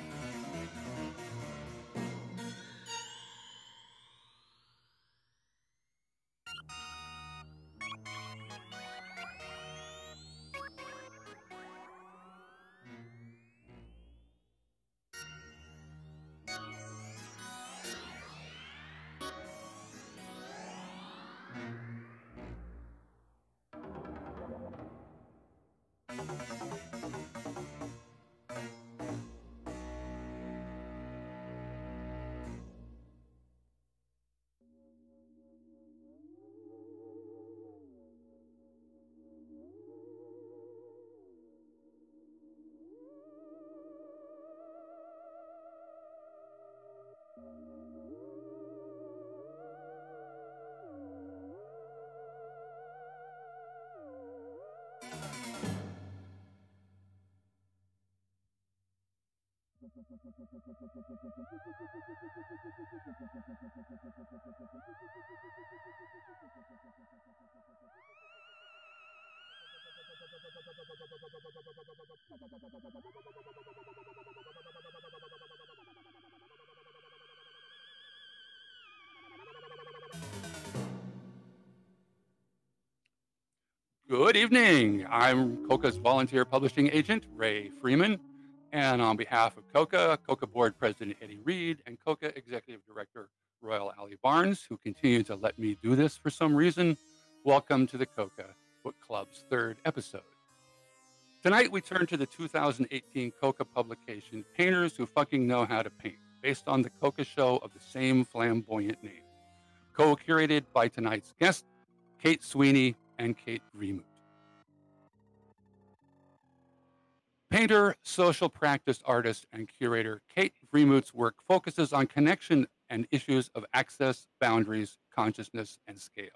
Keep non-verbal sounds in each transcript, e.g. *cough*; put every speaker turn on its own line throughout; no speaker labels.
Yeah. Good evening. I'm COCA's volunteer publishing agent, Ray Freeman. And on behalf of COCA, COCA board president Eddie Reed, and COCA executive director Royal Alley-Barnes, who continue to let me do this for some reason, welcome to the COCA Book Club's third episode. Tonight, we turn to the 2018 COCA publication, Painters Who Fucking Know How to Paint, based on the COCA show of the same flamboyant name. Co curated by tonight's guest, Kate Sweeney and Kate Vrijmoet. Painter, social practice artist, and curator Kate Vrijmoet's work focuses on connection and issues of access, boundaries, consciousness, and scale.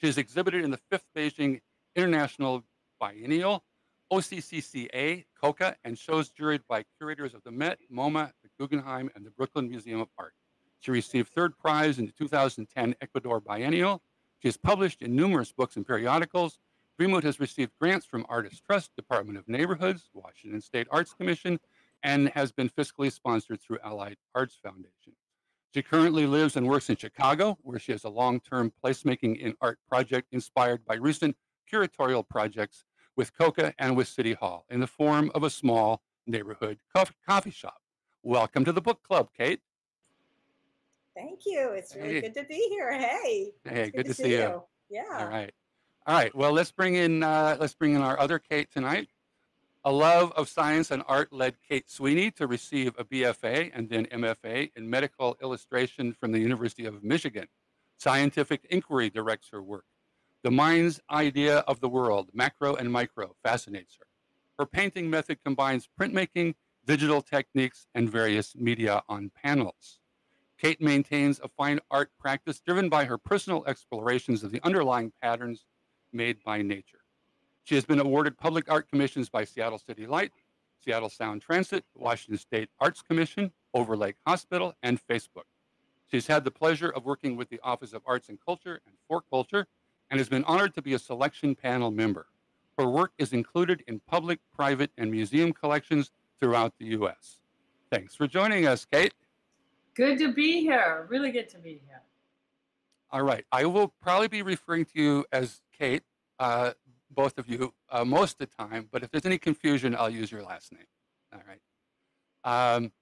She is exhibited in the fifth Beijing International Biennial, OCCCA, COCA, and shows juried by curators of the Met, MoMA, the Guggenheim, and the Brooklyn Museum of Art. She received third prize in the 2010 Ecuador Biennial she has published in numerous books and periodicals. Vrijmoet has received grants from Artist Trust, Department of Neighborhoods, Washington State Arts Commission, and has been fiscally sponsored through Allied Arts Foundation. She currently lives and works in Chicago, where she has a long-term placemaking in art project inspired by recent curatorial projects with COCA and with City Hall in the form of a small neighborhood coffee shop. Welcome to the book club, Kate.
Thank you. It's really hey. good to be here. Hey.
Hey, good, good to, see, see you. you.
Yeah.
All right. All right. Well, let's bring in uh, let's bring in our other Kate tonight. A love of science and art led Kate Sweeney to receive a BFA and then MFA in medical illustration from the University of Michigan. Scientific inquiry directs her work. The mind's idea of the world, macro and micro, fascinates her. Her painting method combines printmaking, digital techniques, and various media on panels. Kate maintains a fine art practice driven by her personal explorations of the underlying patterns made by nature. She has been awarded public art commissions by Seattle City Light, Seattle Sound Transit, Washington State Arts Commission, Overlake Hospital, and Facebook. She's had the pleasure of working with the Office of Arts and Culture and 4Culture and has been honored to be a selection panel member. Her work is included in public, private, and museum collections throughout the U.S. Thanks for joining us, Kate.
Good to be here. Really good to be here.
All right. I will probably be referring to you as Kate, uh, both of you, uh, most of the time. But if there's any confusion, I'll use your last name. All right. Um,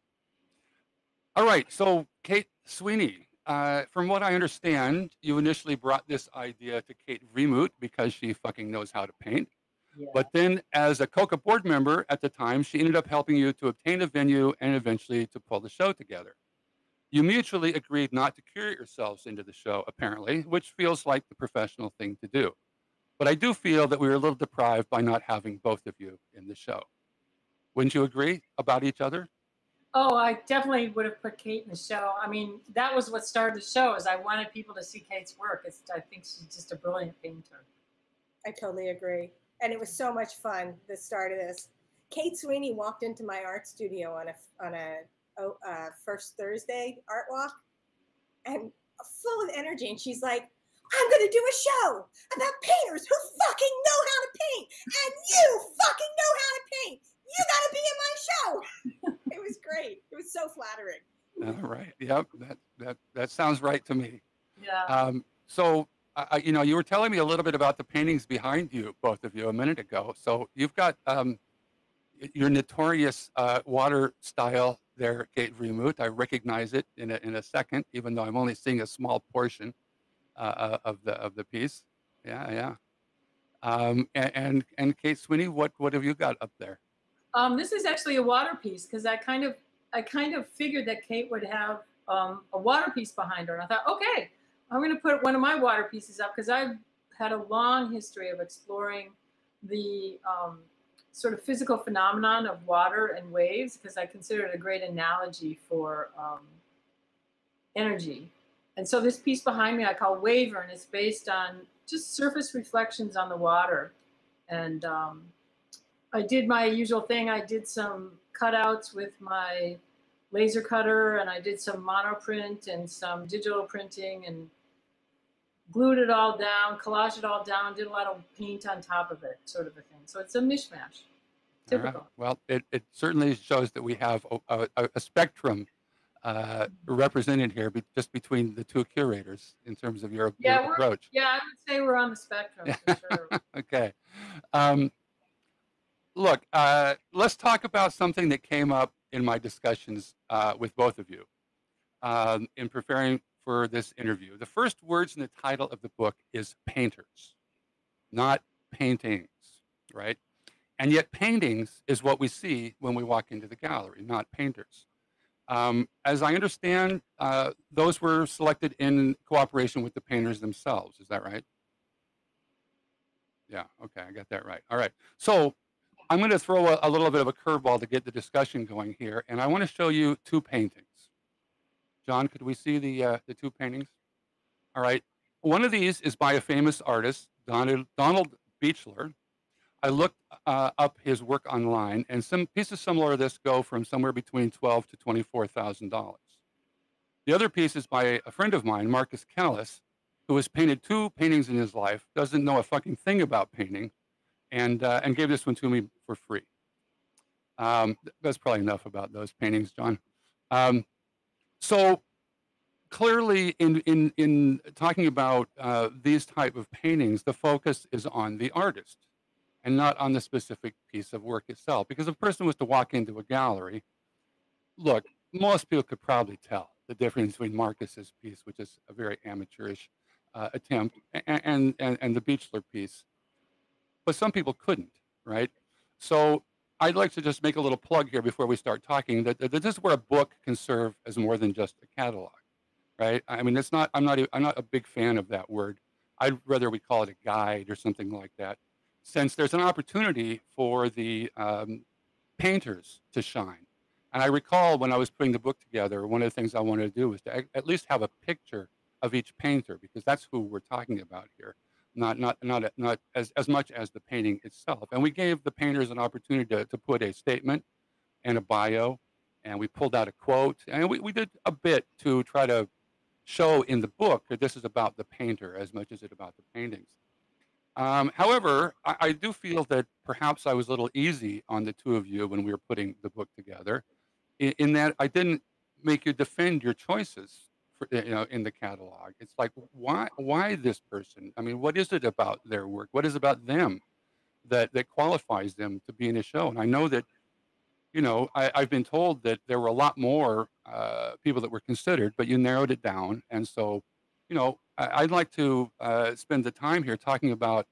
all right. So, Kate Sweeney, uh, from what I understand, you initially brought this idea to Kate Vrijmoet because she fucking knows how to paint. Yeah. But then, as a COCA board member at the time, she ended up helping you to obtain a venue and eventually to pull the show together. You mutually agreed not to curate yourselves into the show, apparently, which feels like the professional thing to do. But I do feel that we were a little deprived by not having both of you in the show. Wouldn't you agree about each other?
Oh, I definitely would have put Kate in the show. I mean, that was what started the show. Is I wanted people to see Kate's work. It's, I think she's just a brilliant painter.
I totally agree, and it was so much fun. The start of this, Kate Sweeney walked into my art studio on a on a oh, uh, first Thursday art walk and full of energy. And she's like, I'm going to do a show about painters who fucking know how to paint. And you fucking know how to paint. You got to be in my show. *laughs* it was great. It was so flattering.
All right. Yep. That, that, that sounds right to me.
Yeah.
Um, so, uh, you know, you were telling me a little bit about the paintings behind you, both of you, a minute ago. So you've got um, your notorious uh, water style there, Kate Vrijmoet. I recognize it in a, in a second, even though I'm only seeing a small portion uh, of the of the piece. Yeah, yeah. Um, and, and, and Kate Sweeney, what what have you got up there?
Um, this is actually a water piece because I kind of I kind of figured that Kate would have um, a water piece behind her, and I thought, okay, I'm going to put one of my water pieces up because I've had a long history of exploring the um, sort of physical phenomenon of water and waves because I consider it a great analogy for um, energy. And so this piece behind me I call Waver, and it's based on just surface reflections on the water. And um, I did my usual thing. I did some cutouts with my laser cutter and I did some monoprint and some digital printing and glued it all down, collaged it all down, did a lot of paint on top of it, sort of a thing. So it's a mishmash.
All right.
Typical.
Well, it, it certainly shows that we have a, a, a spectrum uh, represented here, be, just between the two curators in terms of your,
Yeah,
your
we're-
approach.
Yeah, I would say we're on the spectrum for *laughs* sure.
okay. Um, look, uh, let's talk about something that came up in my discussions uh, with both of you um, in preparing for this interview. The first words in the title of the book is painters, not paintings, right? And yet, paintings is what we see when we walk into the gallery, not painters. Um, as I understand, uh, those were selected in cooperation with the painters themselves. Is that right? Yeah, okay, I got that right. All right. So I'm going to throw a, a little bit of a curveball to get the discussion going here, and I want to show you two paintings. John, could we see the uh, the two paintings? All right. One of these is by a famous artist, Donald, Donald Baechler. I looked uh, up his work online, and some pieces similar to this go from somewhere between twelve to twenty-four thousand dollars. The other piece is by a friend of mine, Marcus Kellis, who has painted two paintings in his life, doesn't know a fucking thing about painting, and uh, and gave this one to me for free. Um, that's probably enough about those paintings, John. Um, so clearly, in in in talking about uh, these type of paintings, the focus is on the artist and not on the specific piece of work itself. Because if a person was to walk into a gallery, look, most people could probably tell the difference between Marcus's piece, which is a very amateurish uh, attempt, and, and and the Baechler piece, but some people couldn't, right? So I'd like to just make a little plug here before we start talking that, that this is where a book can serve as more than just a catalog, right? I mean, it's not. I'm not. I'm not a big fan of that word. I'd rather we call it a guide or something like that, since there's an opportunity for the um, painters to shine. And I recall when I was putting the book together, one of the things I wanted to do was to at least have a picture of each painter because that's who we're talking about here, not not not not as as much as the painting itself. And we gave the painters an opportunity to, to put a statement and a bio, and we pulled out a quote, and we, we did a bit to try to show in the book that this is about the painter as much as it about the paintings. Um, however, I, I do feel that perhaps I was a little easy on the two of you when we were putting the book together, in, in that I didn't make you defend your choices for, you know, in the catalog. It's like, why, why this person? I mean, what is it about their work? What is it about them that that qualifies them to be in a show? And I know that, you know, I, I've been told that there were a lot more uh, people that were considered, but you narrowed it down, and so, you know, I'd like to uh, spend the time here talking about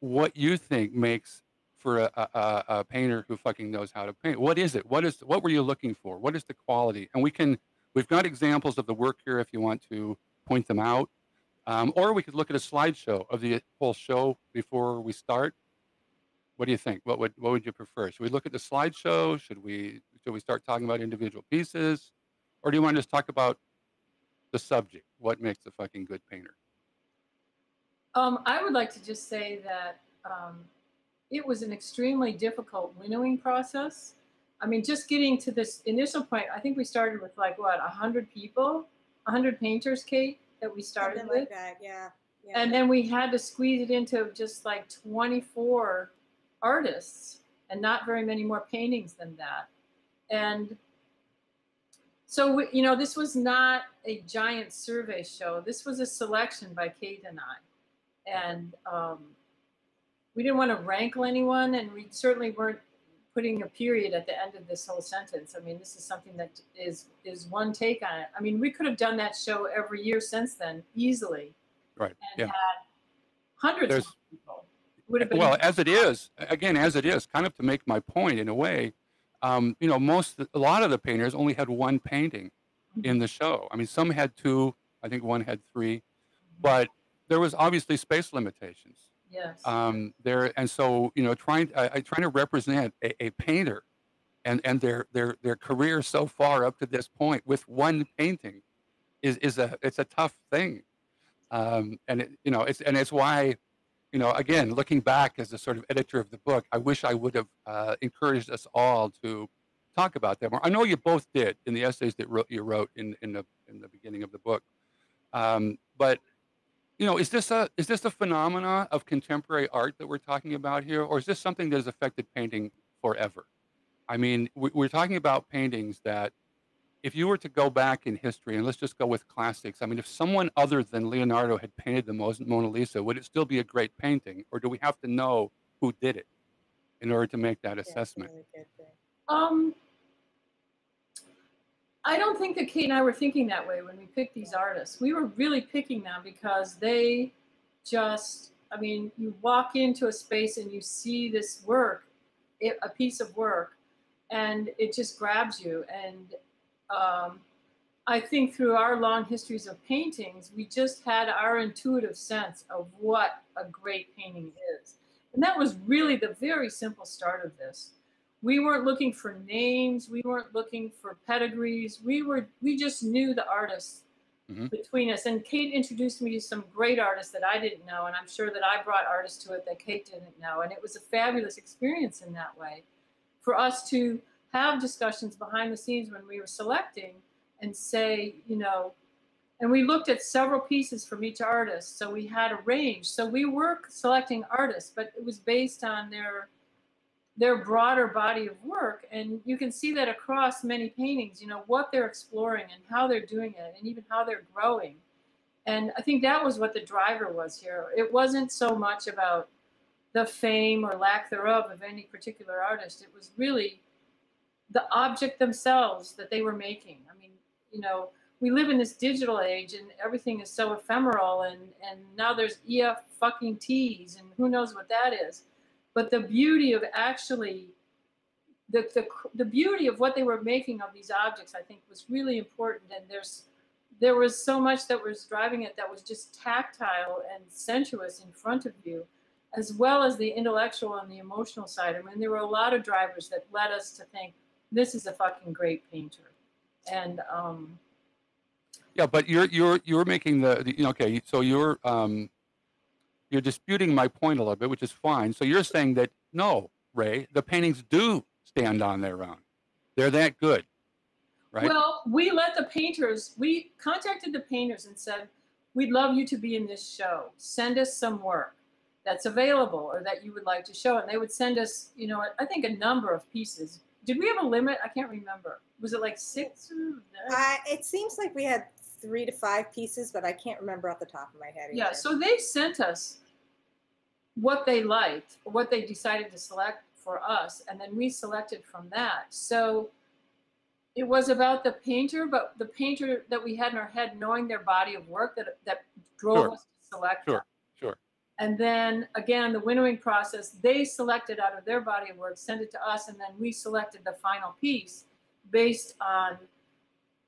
what you think makes for a, a, a painter who fucking knows how to paint. What is it? What is what were you looking for? What is the quality? And we can we've got examples of the work here if you want to point them out, um, or we could look at a slideshow of the whole show before we start. What do you think? What would what would you prefer? Should we look at the slideshow? Should we should we start talking about individual pieces, or do you want to just talk about the subject? What makes a fucking good painter?
Um, I would like to just say that um, it was an extremely difficult winnowing process. I mean, just getting to this initial point, I think we started with like what, 100 people, 100 painters, Kate, that we started
Something
with.
like that. Yeah. yeah.
And then we had to squeeze it into just like 24 artists and not very many more paintings than that. And so, we, you know, this was not a giant survey show. This was a selection by Kate and I. And um, we didn't want to rankle anyone, and we certainly weren't putting a period at the end of this whole sentence. I mean, this is something that is is one take on it. I mean, we could have done that show every year since then easily
Right.
and
Yeah.
had hundreds
There's-
of people. Would have been
Well, as it is, again, as it is, kind of to make my point in a way, um, you know, most, a lot of the painters only had one painting in the show. I mean, some had two, I think one had three, but there was obviously space limitations.
yes.
Um, there, and so, you know, trying, I, I trying to represent a, a painter and, and their, their, their career so far up to this point with one painting is, is a, it's a tough thing. Um, and it, you know, it's, and it's why, you know, again, looking back as a sort of editor of the book, I wish I would have uh, encouraged us all to talk about that more. I know you both did in the essays that wrote, you wrote in, in the in the beginning of the book. Um, but you know, is this a is this a phenomena of contemporary art that we're talking about here, or is this something that has affected painting forever? I mean, we, we're talking about paintings that, if you were to go back in history, and let's just go with classics. I mean, if someone other than Leonardo had painted the Mona Lisa, would it still be a great painting, or do we have to know who did it in order to make that
Yeah, it's a
assessment?
really.
Um, I don't think that Kate and I were thinking that way when we picked these artists. We were really picking them because they just, I mean, you walk into a space and you see this work, a piece of work, and it just grabs you. And um, I think through our long histories of paintings, we just had our intuitive sense of what a great painting is. And that was really the very simple start of this we weren't looking for names we weren't looking for pedigrees we were we just knew the artists
Mhm.
between us and kate introduced me to some great artists that i didn't know and i'm sure that i brought artists to it that kate didn't know and it was a fabulous experience in that way for us to have discussions behind the scenes when we were selecting and say you know and we looked at several pieces from each artist. So we had a range. So we were selecting artists but it was based on their their broader body of work. And you can see that across many paintings you know what they're exploring and how they're doing it and even how they're growing. And i think that was what the driver was here. It wasn't so much about the fame or lack thereof of any particular artist. It was really the object themselves that they were making. I mean you know we live in this digital age and everything is so ephemeral and and now there's ef fucking t's and who knows what that is. But the beauty of actually the, the the beauty of what they were making of these objects i think was really important. And there's there was so much that was driving it that was just tactile and sensuous in front of you as well as the intellectual and the emotional side. I mean there were a lot of drivers that led us to think this is a fucking great painter and um
Yeah, but you're you're you're making the, the you know, okay. So you're um, you're disputing my point a little bit, which is fine. So you're saying that no, Ray, the paintings do stand on their own. They're that good, right?
Well, we let the painters, we contacted the painters and said, we'd love you to be in this show. Send us some work that's available or that you would like to show. And they would send us, you know, I think a number of pieces. Did we have a limit? I can't remember. Was it like six or
I, it seems like we had three to five pieces, but I can't remember off the top of my head.
Yeah, so they sent us what they liked, what they decided to select for us, and then we selected from that. So it was about the painter, but the painter that we had in our head, knowing their body of work that that drove
Sure.
us to select
Sure,
them.
sure.
And then again, the winnowing process, they selected out of their body of work, sent it to us, and then we selected the final piece based on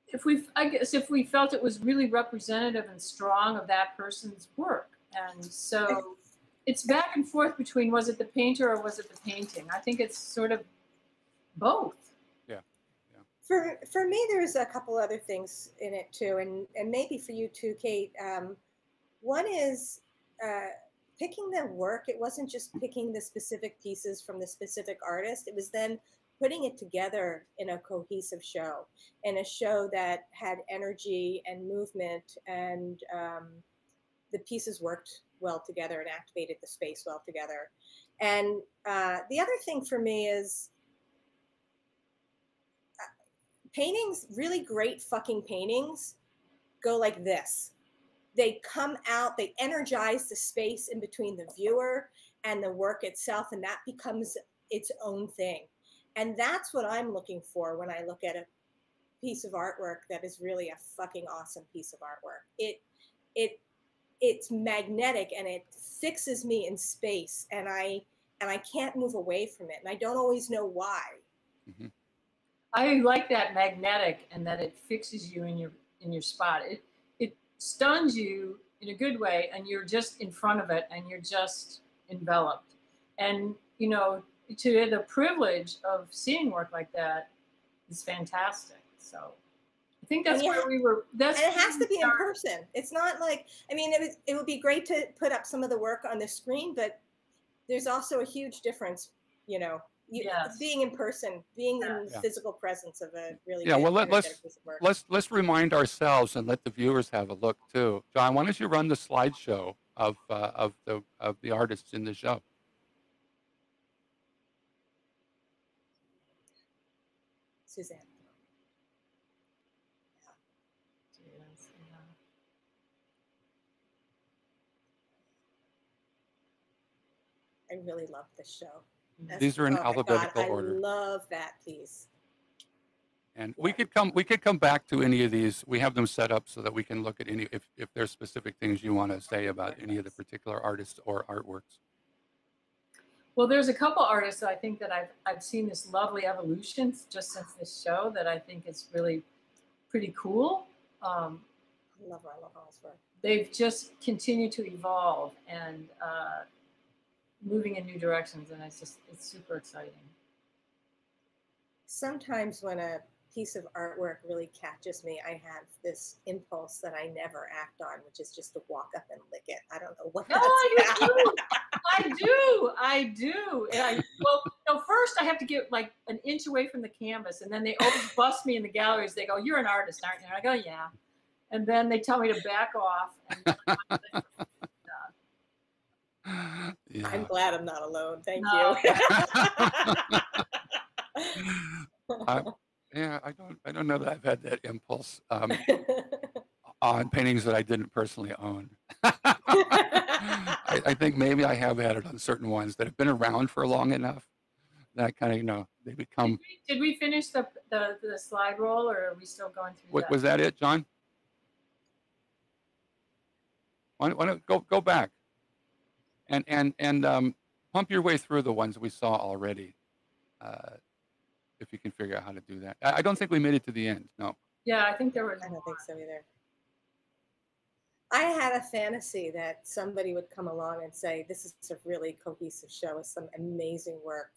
if we, I guess, if we felt it was really representative and strong of that person's work. And so it's back and forth between was it the painter or was it the painting? I think it's sort of both. Yeah.
For for me, there's a couple other things in it too, and and maybe for you too, Kate. Um, one is uh, picking the work. It wasn't just picking the specific pieces from the specific artist. It was then putting it together in a cohesive show, in a show that had energy and movement, and um, the pieces worked well together and activated the space well together. And uh, the other thing for me is paintings, really great fucking paintings, go like this. They come out, they energize the space in between the viewer and the work itself, and that becomes its own thing. And that's what I'm looking for when I look at a piece of artwork that is really a fucking awesome piece of artwork. It it it's magnetic and it fixes me in space and I and I can't move away from it and I don't always know why. Mm-hmm.
I like that magnetic and that it fixes you in your in your spot. It it stuns you in a good way and you're just in front of it and you're just enveloped. And you know, to the privilege of seeing work like that is fantastic. So I think that's where
ha-
we were that's
and it has to be in person. It's not like I mean, it was it would be great to put up some of the work on the screen, but there's also a huge difference, you know, you,
Yes.
being in person, being in the
Yeah.
physical presence of a really
Yeah, well, let- let's-
energetic piece of work.
Let's let's remind ourselves and let the viewers have a look too. John, why don't you run the slideshow of uh, of the of the artists in the show?
Suzanne.
Yeah.
I really love this show. That's-
These are in
oh my God,
alphabetical
I
order.
love that piece.
And we could come we could come back to any of these. We have them set up so that we can look at any if if there's specific things you want to say about any of the particular artists or artworks.
Well, there's a couple artists that I think that I've I've seen this lovely evolution just since this show that I think is really pretty cool. Um,
I love Ronald Hall's work.
they've just continued to evolve and uh, moving in new directions, and it's just it's super exciting.
Sometimes when a piece of artwork really catches me, I have this impulse that I never act on, which is just to walk up and lick it. I don't know what
No, I do. I do. I do. And I well, no, first I have to get like an inch away from the canvas, and then they always bust me in the galleries. They go, "You're an artist, aren't you?" And I go, "Yeah." And then they tell me to back off. And *laughs*
I'm glad I'm not alone. Thank
No.
you. *laughs*
I, yeah, I don't I don't know that I've had that impulse um, *laughs* on paintings that I didn't personally own. *laughs* I, I think maybe I have had it on certain ones that have been around for long enough that kind of you know they become.
did we finish the, the the slide roll, or are we still going through
What
that?
was that? It, John? Why, don't- why don't go go back, and and and um, pump your way through the ones we saw already, uh, if you can figure out how to do that. I, I don't think we made it to the end. No.
Yeah, I think there was.
I don't think so either. I had a fantasy that somebody would come along and say, "This is a really cohesive show with some amazing work,"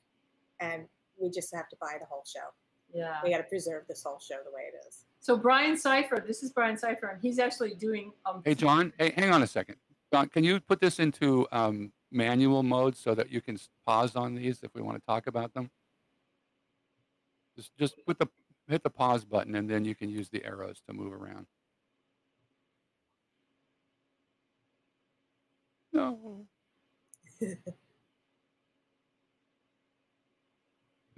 and we just have to buy the whole show.
Yeah.
We got to preserve this whole show the way it is.
So Brian Cipher, this is Brian Cipher, and he's actually doing. Um,
Hey, John, hey, hang on a second. John, can you put this into um, manual mode so that you can pause on these if we want to talk about them? Just, just put the, hit the pause button and then you can use the arrows to move around. No. *laughs*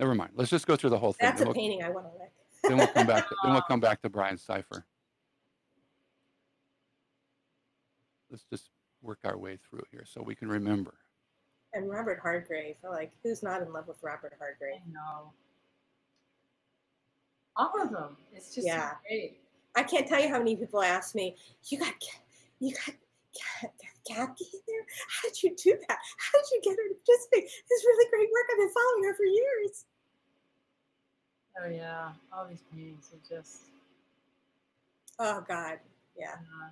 Never mind. Let's just go through the whole thing.
That's
then
a
we'll-
painting I want to lick.
then we'll come back. To, then we'll *laughs* come back to Brian Cipher. Let's just work our way through here so we can remember.
and Robert Hardgrave. Like, who's not in love with Robert Hardgrave?
I know. All of them. It's just so
Yeah.
great.
I can't tell you how many people ask me, "You got, you got Ca- Ca- Kathy in there? How did you do that? How did you get her to participate? This really great work. I've been following her for years."
Oh yeah, all these paintings are just.
Oh God, yeah.
Uh,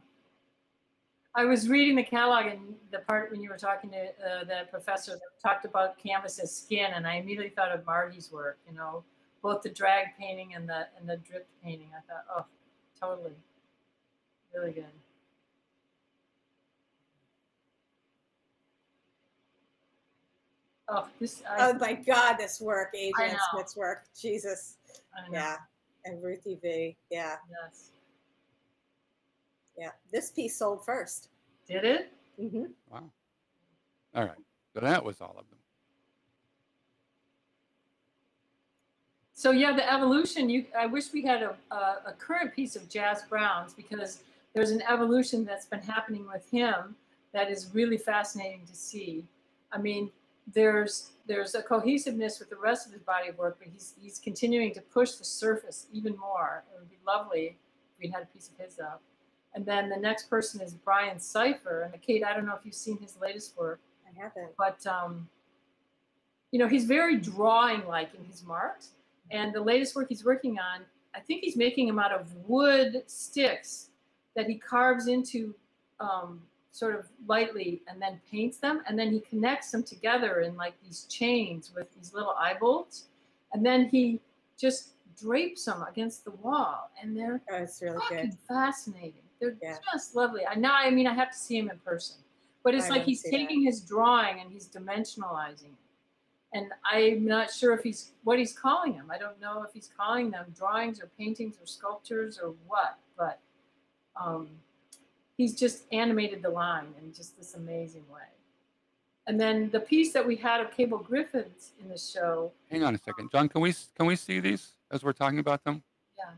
I was reading the catalog and the part when you were talking to uh, the professor that talked about canvas as skin, and I immediately thought of Marty's work. You know, both the drag painting and the and the drip painting. I thought, oh, totally, really good. Oh, this. I,
Oh my God, this work, Adrian. Smith's work. Jesus, yeah. And Ruthie V. Yeah,
Yes.
Yeah. This piece sold first.
Did it?
Mm-hmm.
Wow. All right. So that was all of them.
So yeah, the evolution. You, I wish we had a, a, a current piece of Jazz Brown's because there's an evolution that's been happening with him that is really fascinating to see. I mean, there's there's a cohesiveness with the rest of his body of work, but he's he's continuing to push the surface even more. It would be lovely if we had a piece of his up. And then the next person is Brian Cipher. And Kate, I don't know if you've seen his latest work,
I haven't.
but um, you know he's very drawing like in his marks and the latest work he's working on i think he's making them out of wood sticks that he carves into um, sort of lightly and then paints them and then he connects them together in like these chains with these little eye bolts and then he just drapes them against the wall and they're
Oh, it's really good.
fascinating. They're
Yeah.
just lovely. I now, I mean, I have to see him in person, but it's
I
like he's
see that.
taking his drawing and he's dimensionalizing it, and I'm not sure if he's what he's calling them. I don't know if he's calling them drawings or paintings or sculptures or what, but um, he's just animated the line in just this amazing way. And then the piece that we had of Cable Griffiths in the show,
Hang on a second, John. Can we can we see these as we're talking about them?
yeah,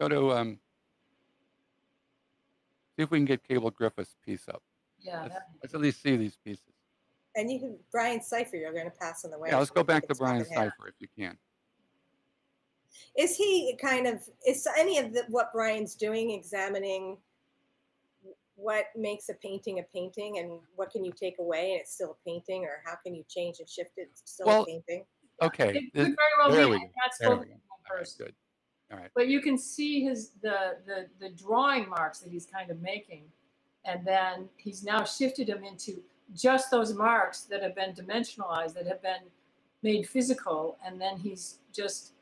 Go to um. See if we can get Cable Griffith's piece up.
yeah,
Let's, let's at least see these pieces.
And you can Brian Cipher, you're going to pass on the way.
Yeah, let's go back to Brian Cipher if you can.
Is he kind of is any of the, what Brian's doing examining what makes a painting a painting and what can you take away and it's still a painting or how can you change and shift it it's still
Well,
a painting?
Okay.
it could very well
there
be
we go,
that's
there we go.
on
all right,
person.
good. All right.
but you can see his the, the the drawing marks that he's kind of making and then he's now shifted them into just those marks that have been dimensionalized that have been made physical and then he's just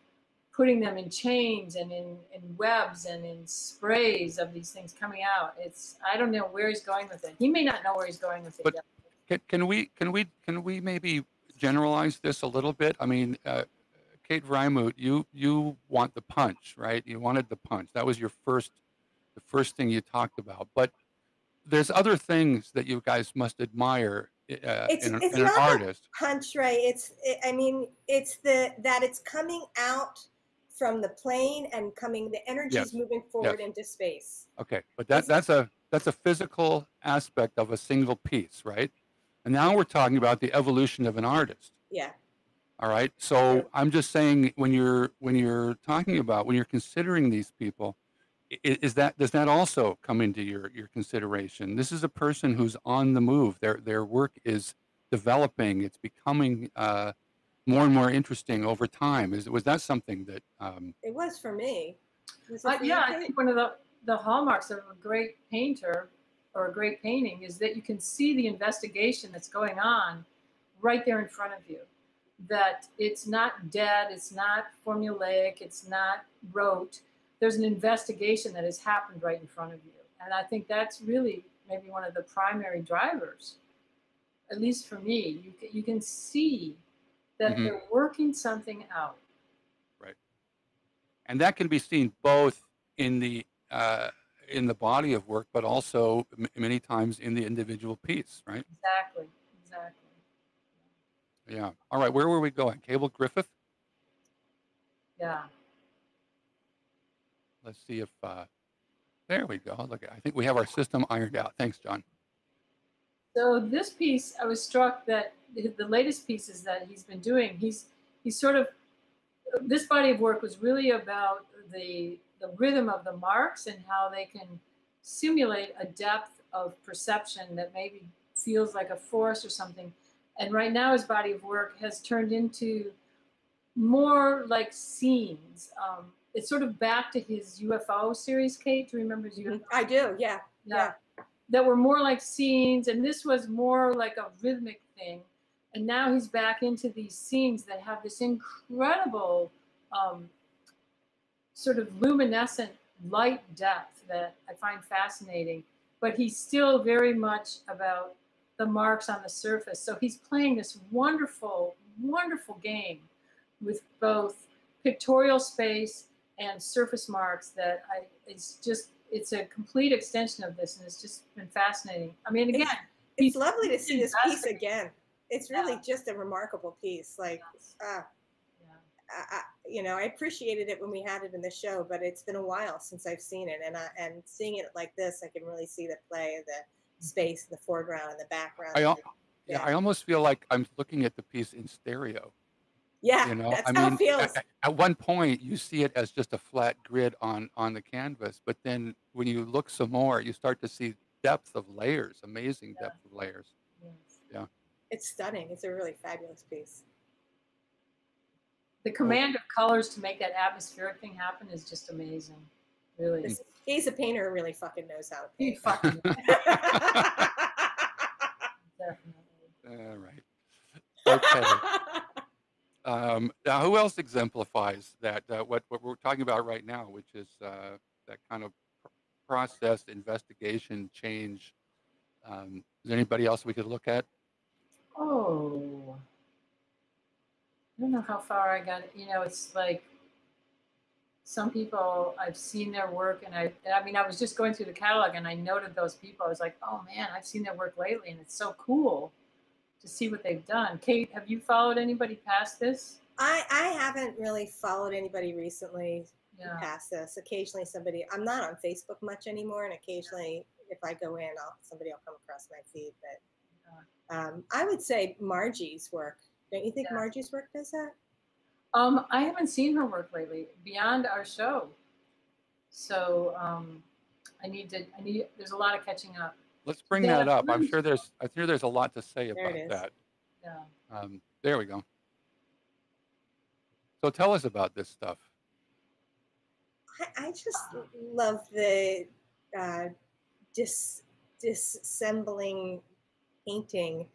putting them in chains and in, in webs and in sprays of these things coming out it's i don't know where he's going with it he may not know where he's going with it
But-
yet.
Can, can we can we can we maybe generalize this a little bit? I mean, uh, Kate Vrijmoet, you you want the punch, right? You wanted the punch. That was your first the first thing you talked about. But there's other things that you guys must admire uh,
It's-
in,
it's
in an artist.
Punch right. It's it, I mean it's the that it's coming out from the plane and coming the energy
Yes,
is moving forward into space.
Okay, but that
It's-
that's a that's a physical aspect of a single piece, right? And now we're talking about the evolution of an artist.
Yeah.
All right. So I'm just saying when you're when you're talking about when you're considering these people, i- i- is that does that also come into your your consideration? This is a person who's on the move. Their their work is developing. It's becoming uh, more and more interesting over time. Is was that something that um,
It was for me. Was
Uh,
for you,
yeah, I think one of the, the hallmarks of a great painter or a great painting is that you can see the investigation that's going on right there in front of you. That it's not dead, it's not formulaic, it's not rote. There's an investigation that has happened right in front of you. And I think that's really maybe one of the primary drivers, at least for me. You, ca- you can see that
Mhm.
they're working something out. Right.
And that can be seen both in the uh, in the body of work, but also m- many times in the individual piece, right?
Exactly, exactly.
Yeah. All right. Where were we going? Cable Griffith.
Yeah.
Let's see if uh, there we go. Look, I think we have our system ironed out. Thanks, John.
So this piece, I was struck that the the latest pieces that he's been doing, he's he's sort of this body of work was really about the the rhythm of the marks and how they can simulate a depth of perception that maybe feels like a force or something. And right now, his body of work has turned into more like scenes. Um, it's sort of back to his UFO series, Kate. Do you remember his UFO?
I do. Yeah.
yeah, that were more like scenes, and this was more like a rhythmic thing. And now he's back into these scenes that have this incredible um, sort of luminescent light depth that I find fascinating. But he's still very much about the marks on the surface. So he's playing this wonderful, wonderful game with both pictorial space and surface marks that I it's just it's a complete extension of this and it's just been fascinating. I mean again,
It's
he's
lovely to see this piece again. It's
Yeah.
really just a remarkable piece. Like, uh,
yeah.
I, you know, I appreciated it when we had it in the show, but it's been a while since I've seen it, and I, and seeing it like this, I can really see the play of the space, the foreground, and the background.
I al-
Yeah.
Yeah, I almost feel like I'm looking at the piece in stereo.
yeah,
You know,
that's
I
how
mean,
it feels.
a- a- at one point you see it as just a flat grid on on the canvas, but then when you look some more, you start to see depth of layers, amazing
Yeah.
depth of layers.
Yes.
it's stunning. It's a really fabulous piece.
The command of colors to make that atmospheric thing happen is just amazing. Really.
This- he's a painter who really fucking knows how to
He
paint.
fucking. *laughs*
All right. Okay. Um, now, who else exemplifies that? Uh, what what we're talking about right now, which is uh, that kind of pr- process, investigation, change. Um, is there anybody else we could look at?
Oh. I don't know how far I got. You know, it's like some people I've seen their work, and I, I mean, I was just going through the catalog and I noted those people. I was like, oh man, I've seen their work lately, and it's so cool to see what they've done. Kate, have you followed anybody past this?
I I haven't really followed anybody recently
Yeah.
past this. Occasionally, somebody. I'm not on Facebook much anymore, and occasionally, if I go in, I'll somebody will come across my feed. But um, I would say Margie's work. Don't you think
Yeah.
Margie's work does that?
Um, I haven't seen her work lately beyond our show, so um, I need to. I need. There's a lot of catching up.
Let's bring
Yeah,
that up. I'm sure there's, I hear there's a lot to say
There
about that.
Yeah.
Um, there we go. So tell us about this stuff.
I, I just love the uh, dis disassembling painting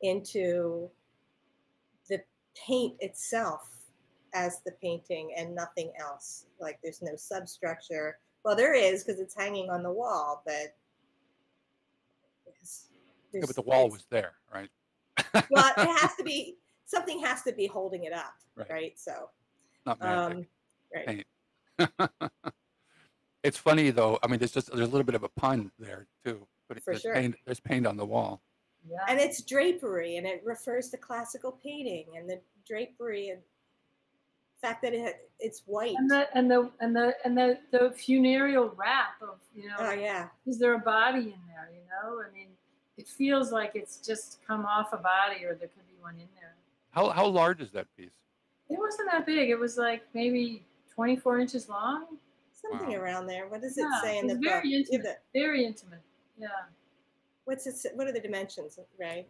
into the paint itself as the painting and nothing else. Like there's no substructure. Well, there is because it's hanging on the wall, but it's-
Yeah, but the wall was there, right?
well, it *laughs* has to be something has to be holding it up,
Right.
right? So,
Not magic.
um, right.
paint. *laughs* it's funny though. I mean, there's just there's a little bit of a pun there too. But
For
there's
sure.
paint, there's paint on the wall.
Yeah.
and it's drapery and it refers to classical painting and the drapery and the fact that it it's white
and the and the and the and the the funereal wrap of you know
oh yeah
is there a body in there you know i mean it feels like it's just come off a body or there could be one in there
How how large is that piece?
it wasn't that big it was like maybe 24 inches long
something
Wow.
around there what does it
Yeah,
say in
it's
the
very
book
intimate.
the-
very intimate yeah
what's it what are the dimensions right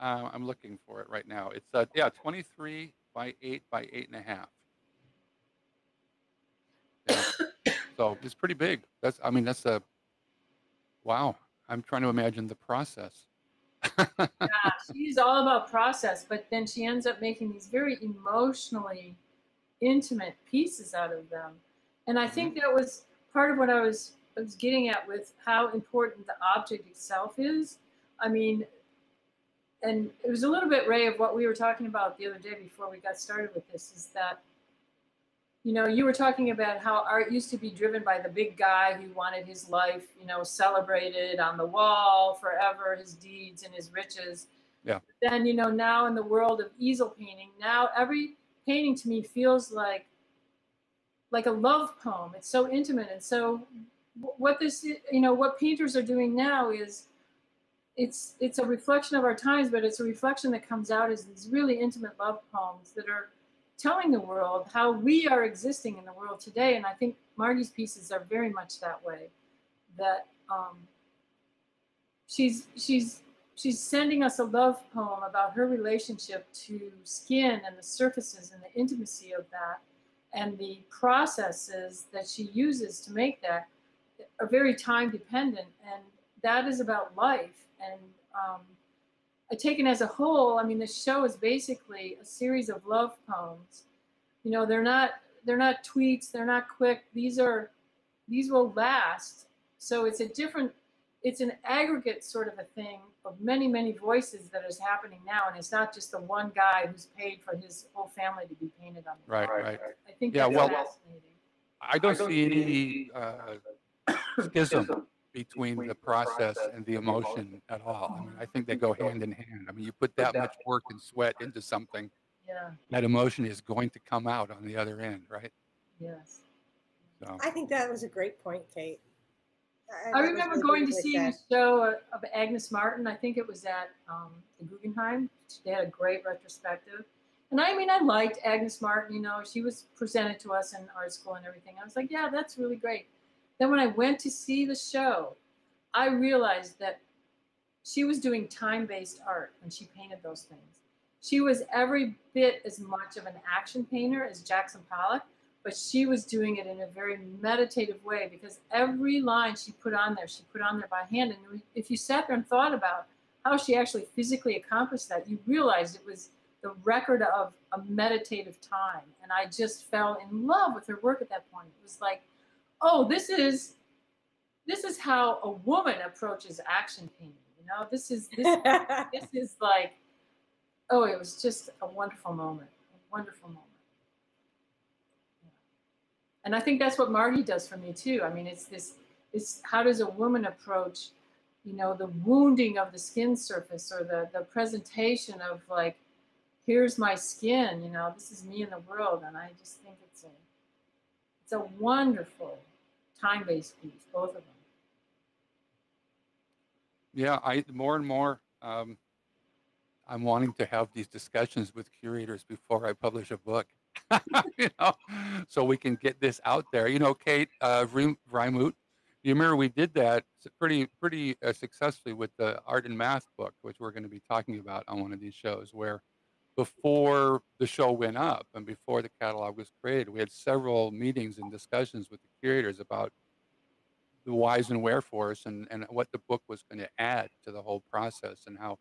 Uh, I'm looking for it right now. It's uh, yeah, 23 by 8 by eight and a half. Yeah. So it's pretty big. That's I mean that's a wow. I'm trying to imagine the process. *laughs*
yeah, she's all about process, but then she ends up making these very emotionally intimate pieces out of them. And I think mm-hmm. that was part of what I was I was getting at with how important the object itself is. I mean, and it was a little bit Ray of what we were talking about the other day before we got started with this is that you know you were talking about how art used to be driven by the big guy who wanted his life you know celebrated on the wall forever his deeds and his riches
Yeah.
then you know now in the world of easel painting now every painting to me feels like like a love poem it's so intimate and so what this you know what painters are doing now is it's it's a reflection of our times but it's a reflection that comes out as these really intimate love poems that are telling the world how we are existing in the world today and i think margie's pieces are very much that way that um, she's she's she's sending us a love poem about her relationship to skin and the surfaces and the intimacy of that and the processes that she uses to make that are very time dependent and that is about life and um, taken as a whole, I mean, the show is basically a series of love poems. You know, they're not they're not tweets, they're not quick. These are these will last. So it's a different, it's an aggregate sort of a thing of many many voices that is happening now, and it's not just the one guy who's paid for his whole family to be painted on. the
Right,
wall.
right.
I think
Yeah,
that's
well-
fascinating.
I don't see any uh, *coughs* schism between the process and the emotion at all. I mean, I think they go hand in hand. I mean, you put that much work and sweat into something,
Yeah.
that emotion is going to come out on the other end, right?
Yes.
So
i think that was a great point kate
I
that was
remember
really
going to see the
said.
show of of Agnes Martin. I think it was at um, the Guggenheim. They had a great retrospective. And I mean, I liked Agnes Martin. You know, she was presented to us in art school and everything. I was like, yeah, that's really great. Then when I went to see the show, I realized that she was doing time based art when she painted those things. She was every bit as much of an action painter as Jackson Pollock, but she was doing it in a very meditative way because every line she put on there, she put on there by hand. And if you sat there and thought about how she actually physically accomplished that, you realized it was the record of a meditative time. And I just fell in love with her work at that point. It was like, oh, this is this is how a woman approaches action painting. You know, this is this *laughs* this is like, oh, it was just a wonderful moment, a wonderful moment. Yeah. And I think that's what Margie does for me too. I mean, it's this, it's how does a woman approach, you know, the wounding of the skin surface or the, the presentation of like, here's my skin, you know, this is me in the world. And I just think it's a, it's a wonderful time-based piece, both of them.
Yeah, I more and more um, I'm wanting to have these discussions with curators before I publish a book. *laughs* you know, so we can get this out there. You know, Kate uh, Vrijmoet, you remember we did that pretty pretty uh, successfully with the art and math book, which we're going to be talking about on one of these shows, where before the show went up and before the catalog was created, we had several meetings and discussions with the curators about the whys and wherefores and, and what the book was going to add to the whole process and how.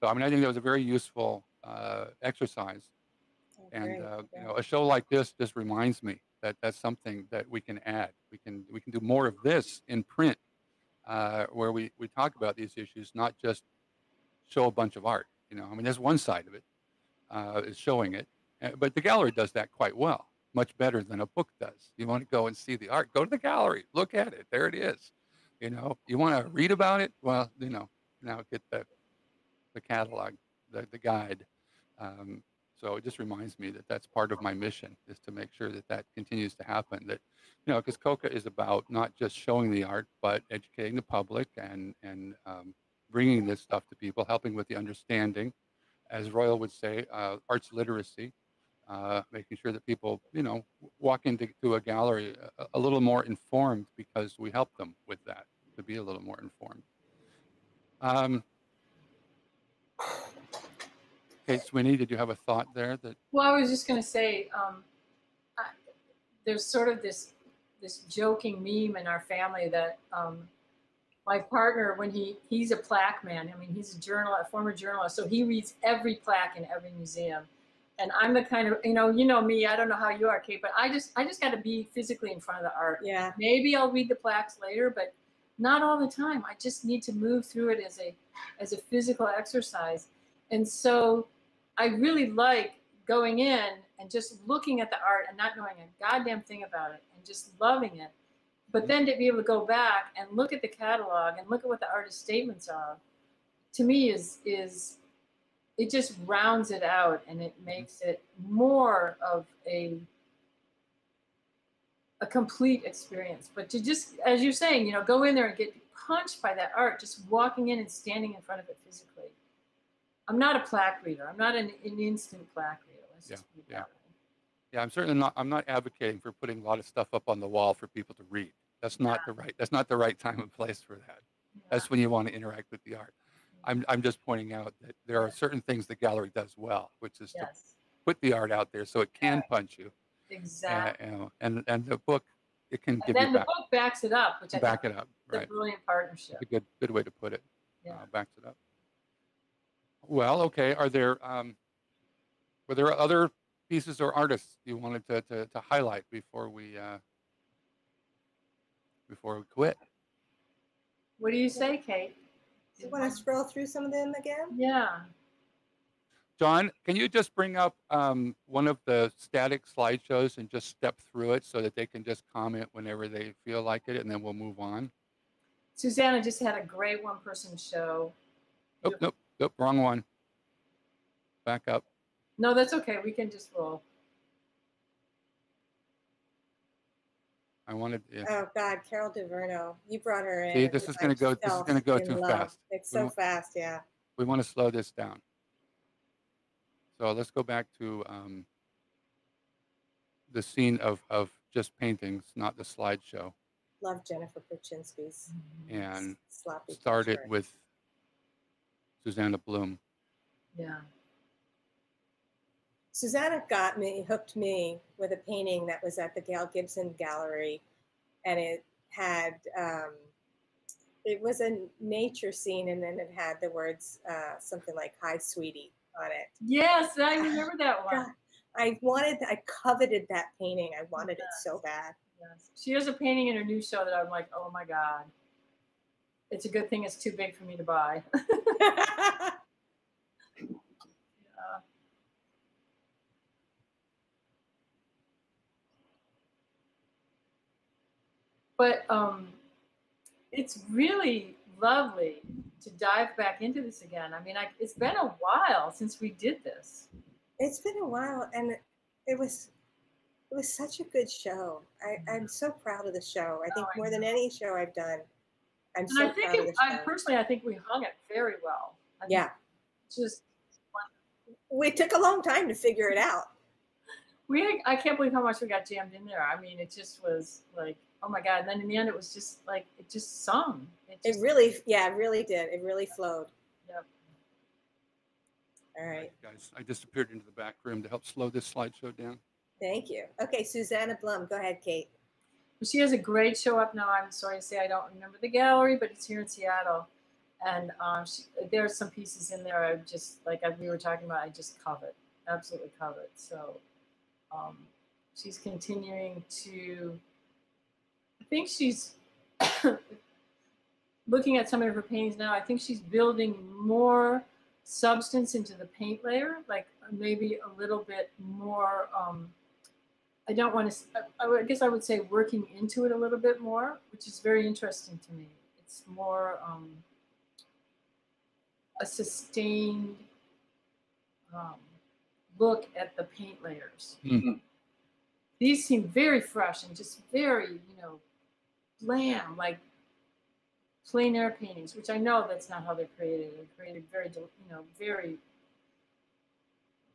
So, I mean, I think that was a very useful uh, exercise.
Oh,
And uh, you know, a show like this just reminds me that that's something that we can add. We can we can do more of this in print, uh, where we we talk about these issues, not just show a bunch of art. You know, I mean, there's one side of it uh, is showing it, uh, but the gallery does that quite well, much better than a book does. You want to go and see the art, go to the gallery, look at it. There it is. You know, you want to read about it? Well, you know, now get the the catalog, the the guide. Um, so it just reminds me that that's part of my mission is to make sure that that continues to happen. That you know, because COCA is about not just showing the art, but educating the public and and um, bringing this stuff to people, helping with the understanding, as Royal would say, uh, arts literacy, uh, making sure that people, you know, walk into to a gallery a, a little more informed because we help them with that to be a little more informed. Um, Kate Sweeney, did you have a thought there that
Well, I was just going to say, um, I, there's sort of this this joking meme in our family that um, my partner, when he he's a plaque man, I mean, he's a journal, a former journalist, so he reads every plaque in every museum. And I'm the kind of, you know, you know me. I don't know how you are, Kate, but I just I just got to be physically in front of the art.
Yeah.
Maybe I'll read the plaques later, but not all the time. I just need to move through it as a as a physical exercise. And so I really like going in and just looking at the art and not knowing a goddamn thing about it and just loving it. But then to be able to go back and look at the catalog and look at what the artist statements are, to me is is it just rounds it out and it makes it more of a a complete experience. But to just as you're saying, you know, go in there and get punched by that art, just walking in and standing in front of it physically. I'm not a plaque reader. I'm not an, an instant plaque reader. Let's
Yeah,
just put it
yeah. Yeah, I'm certainly not. I'm not advocating for putting a lot of stuff up on the wall for people to read. That's not the right. That's not the right time and place for that. That's when you want to interact with the art. I'm I'm just pointing out that there are certain things the gallery does well, which is to put the art out there so it can punch you. Uh,
exactly.
know, and and the book it can
And
give
then
you
the
back,
book backs it up, which I
back it up. Right.
brilliant partnership.
It's a good good way to put it.
Yeah.
Uh, backs it up. Well, okay. Are there um, were there other pieces or artists you wanted to to, to highlight before we uh, before we quit?
What do you say, Kate?
Do You want to scroll through some of them again?
Yeah.
John, can you just bring up um, one of the static slideshows and just step through it so that they can just comment whenever they feel like it, and then we'll move on?
Susanna just had a great one person show.
Nope, nope, nope, wrong one. Back up.
No, that's okay. We can just roll.
I wanted. Yeah.
Oh God, Carol DeVerno. You brought her in.
See,
and
this is gonna go- this is gonna go too
love.
fast.
It's so
wa-
fast, yeah.
we want to slow this down. So let's go back to um, the scene of, of just paintings, not the slideshow,
Love Jennifer Purchinsky's
and
s- sloppy.
start it
picture.
with Susanna Bluhm.
Yeah.
Susanna got me, hooked me with a painting that was at the Gail Gibson Gallery, and it had, um, it was a nature scene, and then it had the words uh, something like "Hi, sweetie" on it.
Yes, I *laughs* remember that one.
God, I wanted, I coveted that painting. I wanted it so bad.
Yes. She has a painting in her new show that I'm like, oh my God. It's a good thing it's too big for me to buy. *laughs* *laughs* but um, it's really lovely to dive back into this again. I mean, I, it's been a while since we did this.
It's been a while, and it was it was such a good show. I, I'm so proud of the show. I think
Oh, I
more than any show I've done. I'm
And
so
I think
proud of
it, I personally, I think we hung it very well. I
yeah,
Just
we took a long time to figure it out.
we, I can't believe how much we got jammed in there. I mean, it just was like, oh my god! And then in the end, it was just like it just sung. It,
It really, yeah, it really did. It really flowed.
Yep.
All right.
Guys, I disappeared into the back room to help slow this slideshow down.
Thank you. Okay, Susanna Bluhm. Go ahead, Kate.
She has a great show up now. I'm sorry to say I don't remember the gallery, but it's here in Seattle. And um, she, there's some pieces in there I just, like we were talking about, I just covet, absolutely covet. So um, she's continuing to, I think she's *coughs* looking at some of her paintings now. I think she's building more substance into the paint layer, like maybe a little bit more. Um, I don't want to. I, I guess I would say working into it a little bit more, which is very interesting to me. It's more um, a sustained um, look at the paint layers.
Mhm.
These seem very fresh and just very, you know, bland, like plein air paintings, which I know that's not how they're created. They're created very, you know, very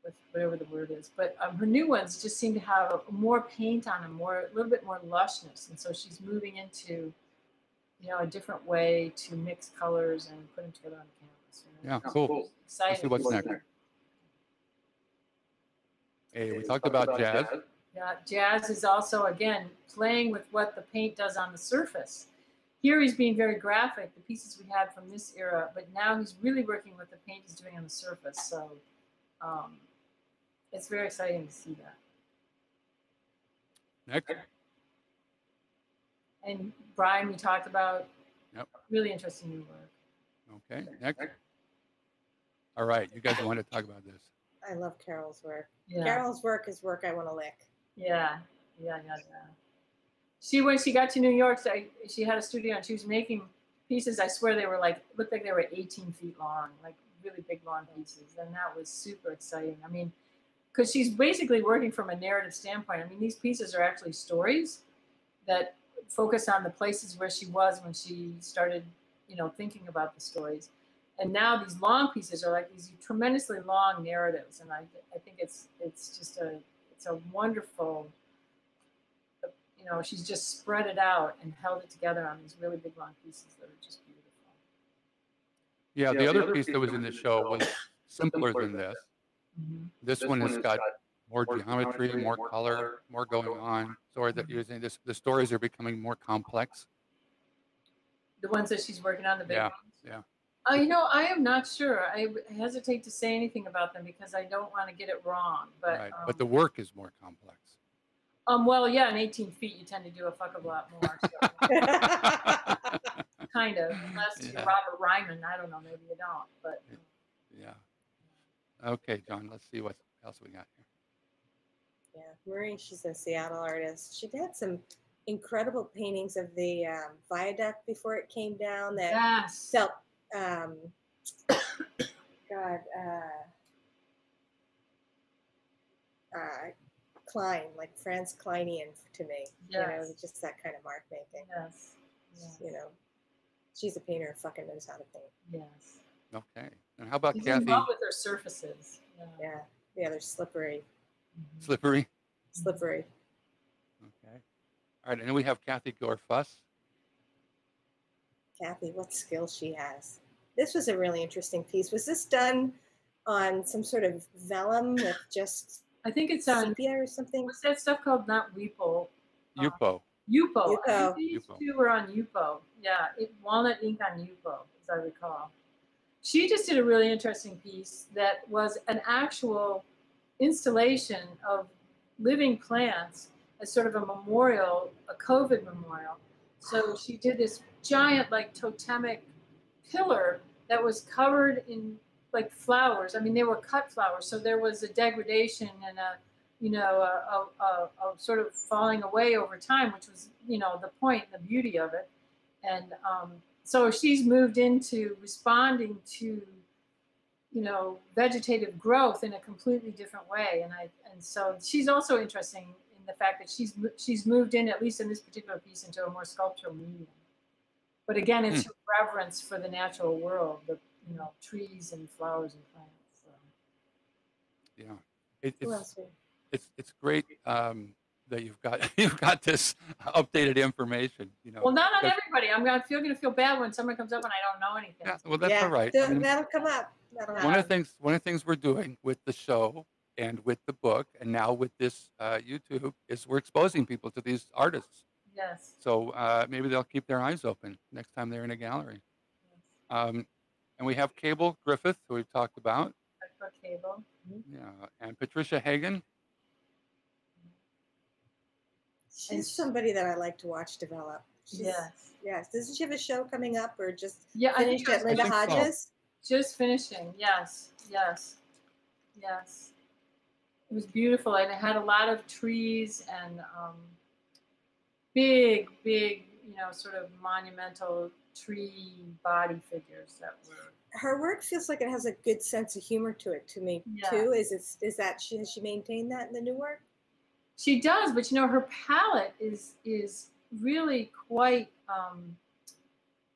with whatever the word is. But um, her new ones just seem to have more paint on them, more a little bit more lushness, and so she's moving into, you know, a different way to mix colors and put them together on canvas. you know.
Yeah, cool.
Exciting.
Let's see what's next. Hey, we talked about jazz.
Yeah, jazz is also again playing with what the paint does on the surface. Here he's being very graphic, the pieces we had from this era, but now he's really working with the paint he's doing on the surface. So um, it's very exciting to see that.
Next.
And Brian, we talked about
Yep.
really interesting new work.
Okay, next. All right, you guys want to talk about this?
I love Carol's work.
Yeah.
Carol's work is work I want to lick.
Yeah, yeah, yeah, yeah. She when she got to New York, so I, she had a studio and she was making pieces. I swear they were like looked like they were 18 feet long, like really big long pieces, and that was super exciting. I mean, because she's basically working from a narrative standpoint. I mean, these pieces are actually stories that focus on the places where she was when she started, you know, thinking about the stories. And now these long pieces are like these tremendously long narratives, and I, I think it's it's just a it's a wonderful you know she's just spread it out and held it together on these really big long pieces that are just beautiful
Yeah, the other piece that was in the show was simpler than mm-hmm. this. This one has got more geometry, more color, more going on. Sorry that you're saying this, the stories are becoming more complex.
the ones that she's working on the big
Yeah,
ones
yeah.
Uh, you know i am not sure i hesitate to say anything about them because i don't want to get it wrong but
Right,
um,
but the work is more complex.
um well yeah in 18 feet you tend to do a fuck of a lot more so *laughs* kind of unless you're robert ryman i don't know maybe you don't but
Yeah. Okay, John, let's see what else we got here.
Yeah, Marie, she's a Seattle artist. She did some incredible paintings of the um, viaduct before it came down. That
yes
felt, um, God, uh, uh, Kline, like Franz Kleinian to me. You know,
Yes.
just that kind of mark making.
yes yes,
You know, she's a painter. Fucking knows how to paint.
yes.
Okay. And how about
She's in
Kathy
love with her surfaces yeah.
Yeah, yeah. They're slippery,
Mhm.
Slippery?
slippery.
Okay. All right, and then we have Kathy Gore Fuss.
Kathy, what skill she has. This was a really interesting piece. Was this done on some sort of vellum *sighs* with just
I think it's on.
sepia or something?
What's that stuff called? Not Weeple. Uh,
Yupo.
Yupo. I think these
Yupo.
two were on Yupo. Yeah, it, walnut ink on Yupo, as I recall. She just did a really interesting piece that was an actual installation of living plants as sort of a memorial, a COVID memorial. So she did this giant, like totemic pillar that was covered in like flowers. I mean, they were cut flowers, so there was a degradation and a you know, a, a, a, a sort of falling away over time, which was, you know, the point, the beauty of it. And um, so she's moved into responding to, you know, vegetative growth in a completely different way. And I, and so she's also interesting in the fact that she's she's moved in, at least in this particular piece, into a more sculptural medium. But again, it's her reverence for the natural world, the you know trees and flowers and plants. So.
Yeah. It, it's, it's, it's great um, that you've got, *laughs* you've got this updated information, you know.
Well, not on everybody. I'm gonna feel gonna feel bad when someone comes up and I don't know anything.
Yeah, well, that's
yeah,
all right. I mean,
that'll come up. That'll
one of the things one of the things we're doing with the show and with the book and now with this uh, YouTube is we're exposing people to these artists.
Yes.
So uh, maybe they'll keep their eyes open next time they're in a gallery. Um, and we have Cable Griffith, who we've talked about,
For cable.
yeah, and Patricia Hagen.
She's somebody that I like to watch develop. She's,
Yes.
Yes. Doesn't she have a show coming up or just
Yeah, I think
finished
I
at
was
Linda
think so.
Hodges?
just finishing. Yes. Yes. Yes. It was beautiful, and it had a lot of trees and um, big, big, you know, sort of monumental tree body figures that were.
Her work feels like it has a good sense of humor to it to me
Yeah.
too. Is it is that she has she maintained that in the new work?
She does, but you know, her palette is is really quite um,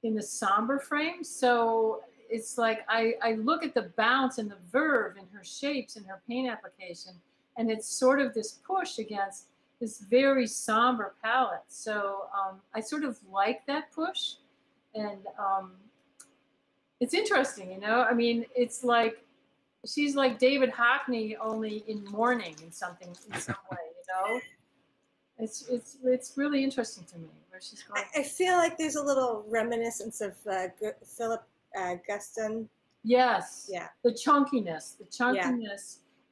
in the somber frame. So it's like I, I look at the bounce and the verve in her shapes and her paint application, and it's sort of this push against this very somber palette. So um, I sort of like that push, and um, it's interesting, you know. I mean, it's like she's like David Hockney, only in mourning in something in some *laughs* way, you know. It's it's it's really interesting to me where she's going.
I, I feel like there's a little reminiscence of uh, Gu- Philip uh, Guston.
Yes.
Yeah.
The chunkiness, the
Yeah.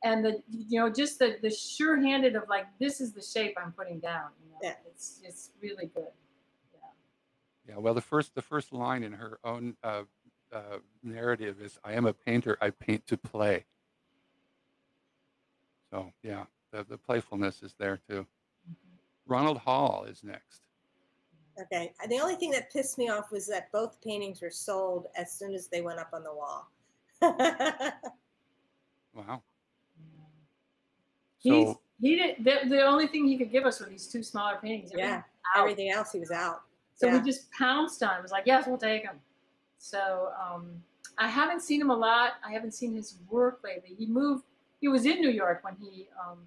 Chunkiness, and the you know just the the sure-handed of like this is the shape I'm putting down. You know,
Yeah.
it's it's really good.
Yeah, Yeah. well, the first the first line in her own uh, uh, narrative is, "I am a painter. I paint to play." So yeah, the, the playfulness is there too. Ronald Hall is next.
Okay. The only thing that pissed me off was that both paintings were sold as soon as they went up on the wall. *laughs*
Wow.
He's
So
he did the, the only thing he could give us were these two smaller paintings. Everything
yeah. Everything else he was out.
So
Yeah.
we just pounced on. It was like, yes, we'll take him. So um, I haven't seen him a lot. I haven't seen his work lately. He moved. He was in New York when he um,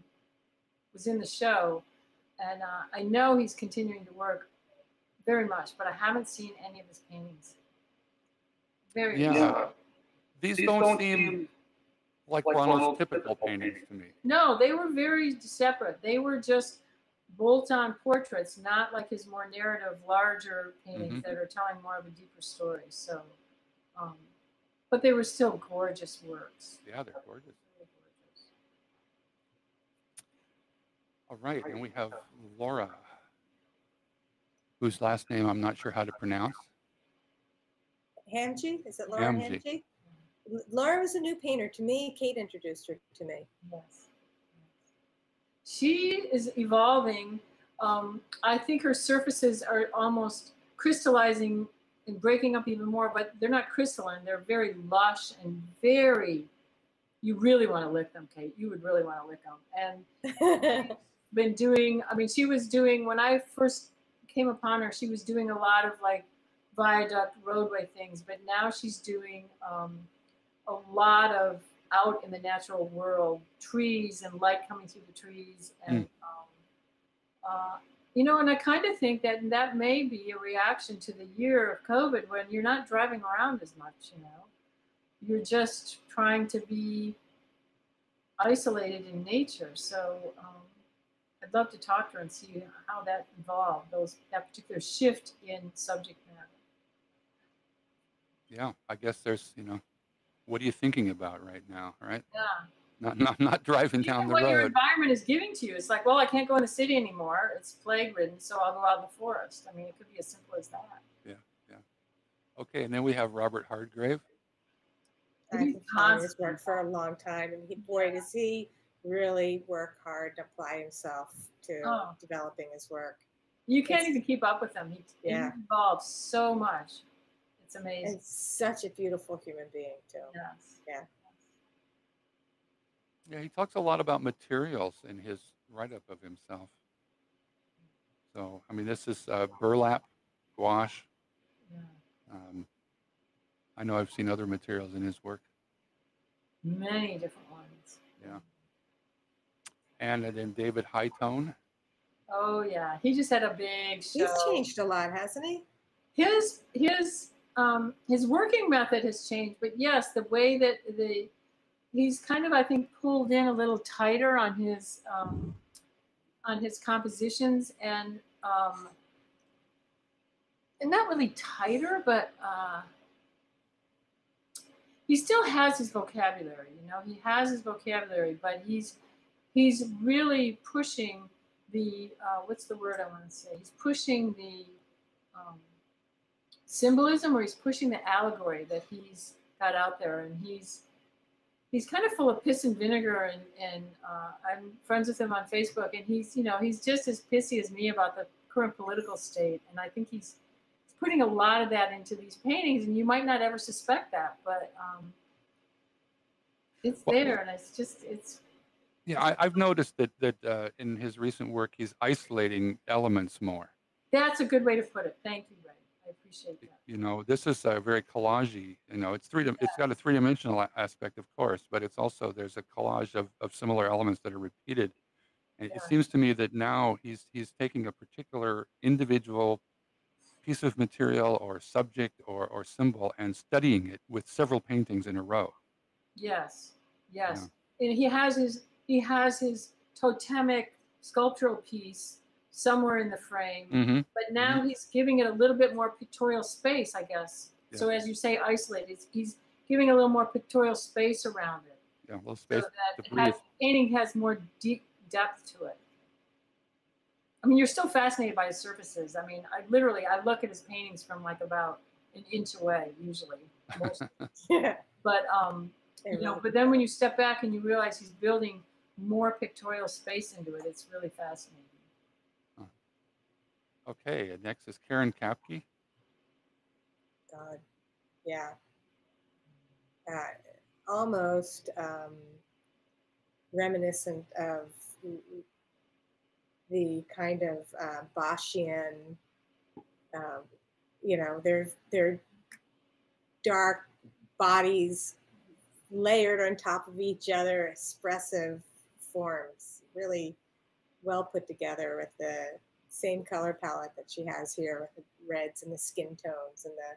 was in the show, and uh, I know he's continuing to work very much. But I haven't seen any of his paintings. Very
Yeah.
Yeah.
these,
These
don't,
don't
seem
seem
like,
like
Ronald's
Ronald's
typical
typical
paintings
paintings.
to me.
No, they were very separate. They were just bolt-on portraits, not like his more narrative, larger paintings
Mhm.
that are telling more of a deeper story. So, um, but they were still gorgeous works.
Yeah, they're gorgeous.
Gorgeous.
All right, and we have Laura, whose last name I'm not sure how to pronounce.
Hamje? Is it Laura Hamje. Hamje? Laura was a new painter to me. Kate introduced her to me.
Yes. She is evolving. Um, I think her surfaces are almost crystallizing and breaking up even more, but they're not crystalline. They're very lush and very. You really want to lick them, Kate. You would really want to lick them. And *laughs* been doing. I mean, she was doing when I first came upon her. She was doing a lot of like viaduct roadway things, but now she's doing um, a lot of out in the natural world, trees and light coming through the trees, and um, uh, you know, and I kind of think that that may be a reaction to the year of COVID when you're not driving around as much. You know, you're just trying to be isolated in nature. So um, I'd love to talk to her and see how that evolved, those that particular shift in subject matter.
Yeah, I guess there's, you know, what are you thinking about right now, right?
Yeah.
Not not not driving
Even
down the
what your environment is giving to you. It's like, well, I can't go in the city anymore. It's plague ridden, so I'll go out in the forest. I mean, it could be as simple as that. Yeah, yeah.
Okay, and then we have Robert Hardgrave.
I've
He's
been following his work for a long time, and he, boy, does he really work hard to apply himself to
Oh.
developing his work.
You can't
It's-
even keep up with him. He,
Yeah.
he involves so much. It's amazing.
And such a beautiful human being too.
yes.
Yeah.
Yeah, he talks a lot about materials in his write-up of himself. So, I mean, this is uh, burlap, gouache.
Yeah.
Um, I know I've seen other materials in his work,
Many different ones.
Yeah. and then David Hytone.
Oh yeah. He just had a big show.
He's changed a lot, hasn't he?
his his um his working method has changed but yes the way that the he's kind of i think pulled in a little tighter on his um on his compositions and um and not really tighter but uh he still has his vocabulary you know he has his vocabulary but he's he's really pushing the uh, what's the word i want to say? He's pushing the um, symbolism or he's pushing the allegory that he's got out there and he's he's kind of full of piss and vinegar and and uh, i'm friends with him on facebook and he's you know he's just as pissy as me about the current political state and i think he's, he's putting a lot of that into these paintings and you might not ever suspect that but um, it's
Well-
there and it's just it's
Yeah, I, I've noticed that that uh, in his recent work, he's isolating elements more.
that's a good way to put it thank you appreciate that
You know, this is a very collagey. You know, it's three. It's got a three-dimensional aspect, of course, but it's also there's a collage of, of similar elements that are repeated. And it seems to me that now he's he's taking a particular individual piece of material or subject or, or symbol and studying it with several paintings in a row.
Yes, yes. And he has his he has his totemic sculptural piece somewhere in the frame,
Mm-hmm.
but now he's giving it a little bit more pictorial space, I guess. So as you say, isolated. He's, he's giving a little more pictorial space around it,
Yeah, a little
so
space.
that
to
has, painting has more deep depth to it. I mean, you're still fascinated by his surfaces. I mean, I literally I look at his paintings from like about an inch away, usually.
Yeah. *laughs* *laughs*
but um, you know but then when you step back and you realize he's building more pictorial space into it it's really fascinating
Okay, and next is Karen Kapke.
God, yeah. Uh, almost um, reminiscent of the kind of uh, Boschian, um, you know, they're, they're dark bodies layered on top of each other, expressive forms, really well put together with the same color palette that she has here with the reds and the skin tones and the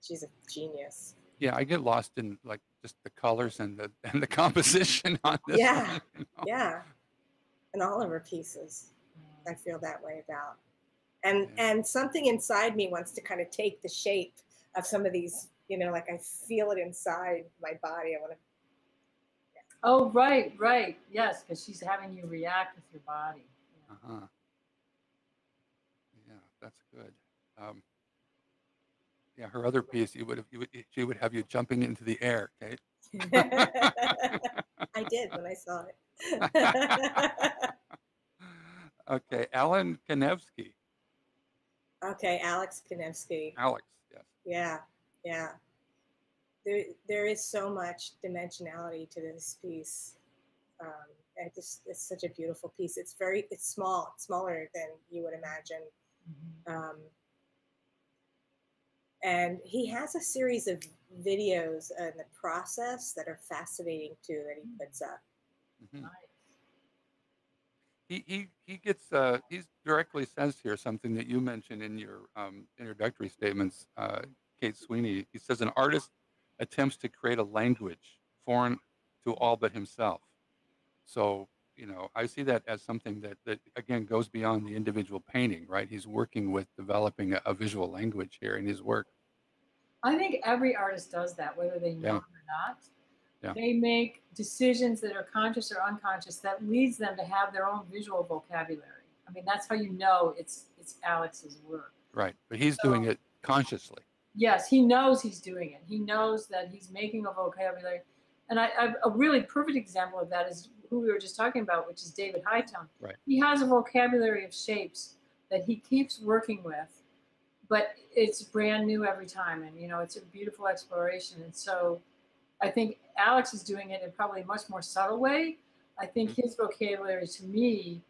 she's a genius
Yeah, I get lost in like just the colors and the and the composition on this.
Yeah.
one, you know?
yeah and all of her pieces i feel that way about and
Yeah.
and something inside me wants to kind of take the shape of some of these you know like i feel it inside my body i want to
oh right right yes because she's having you react with your body Yeah.
Uh-huh. Yeah, that's good. Um, yeah, her other piece, you would have, you would, she would have you jumping into the air, Kate. *laughs*
i did when i saw it *laughs*
okay, Alan Kanevsky,
okay alex kanevsky
Alex, yes.
Yeah, yeah. There, there is so much dimensionality to this piece. Um, and just, it's such a beautiful piece. It's very, it's small, it's smaller than you would imagine.
Mhm.
Um, and he has a series of videos in the process that are fascinating too that he puts up.
Mhm.
Nice.
He, he, he gets, uh, he directly says here something that you mentioned in your um, introductory statements, uh, Kate Sweeney. He says, an artist attempts to create a language foreign to all but himself. So, you know, I see that as something that, that again goes beyond the individual painting, right? He's working with developing a, a visual language here in his work.
I think every artist does that, whether they know
Yeah.
it or not.
Yeah.
They make decisions that are conscious or unconscious that leads them to have their own visual vocabulary. I mean, that's how you know it's it's Alex's work.
Right. But he's doing it consciously.
Yes, he knows he's doing it. He knows that he's making a vocabulary, And I, I, a really perfect example of that is who we were just talking about, which is David Hytone.
Right.
He has a vocabulary of shapes that he keeps working with, but it's brand new every time. And, you know, it's a beautiful exploration. And so I think Alex is doing it in probably a much more subtle way. I think mm-hmm. his vocabulary to me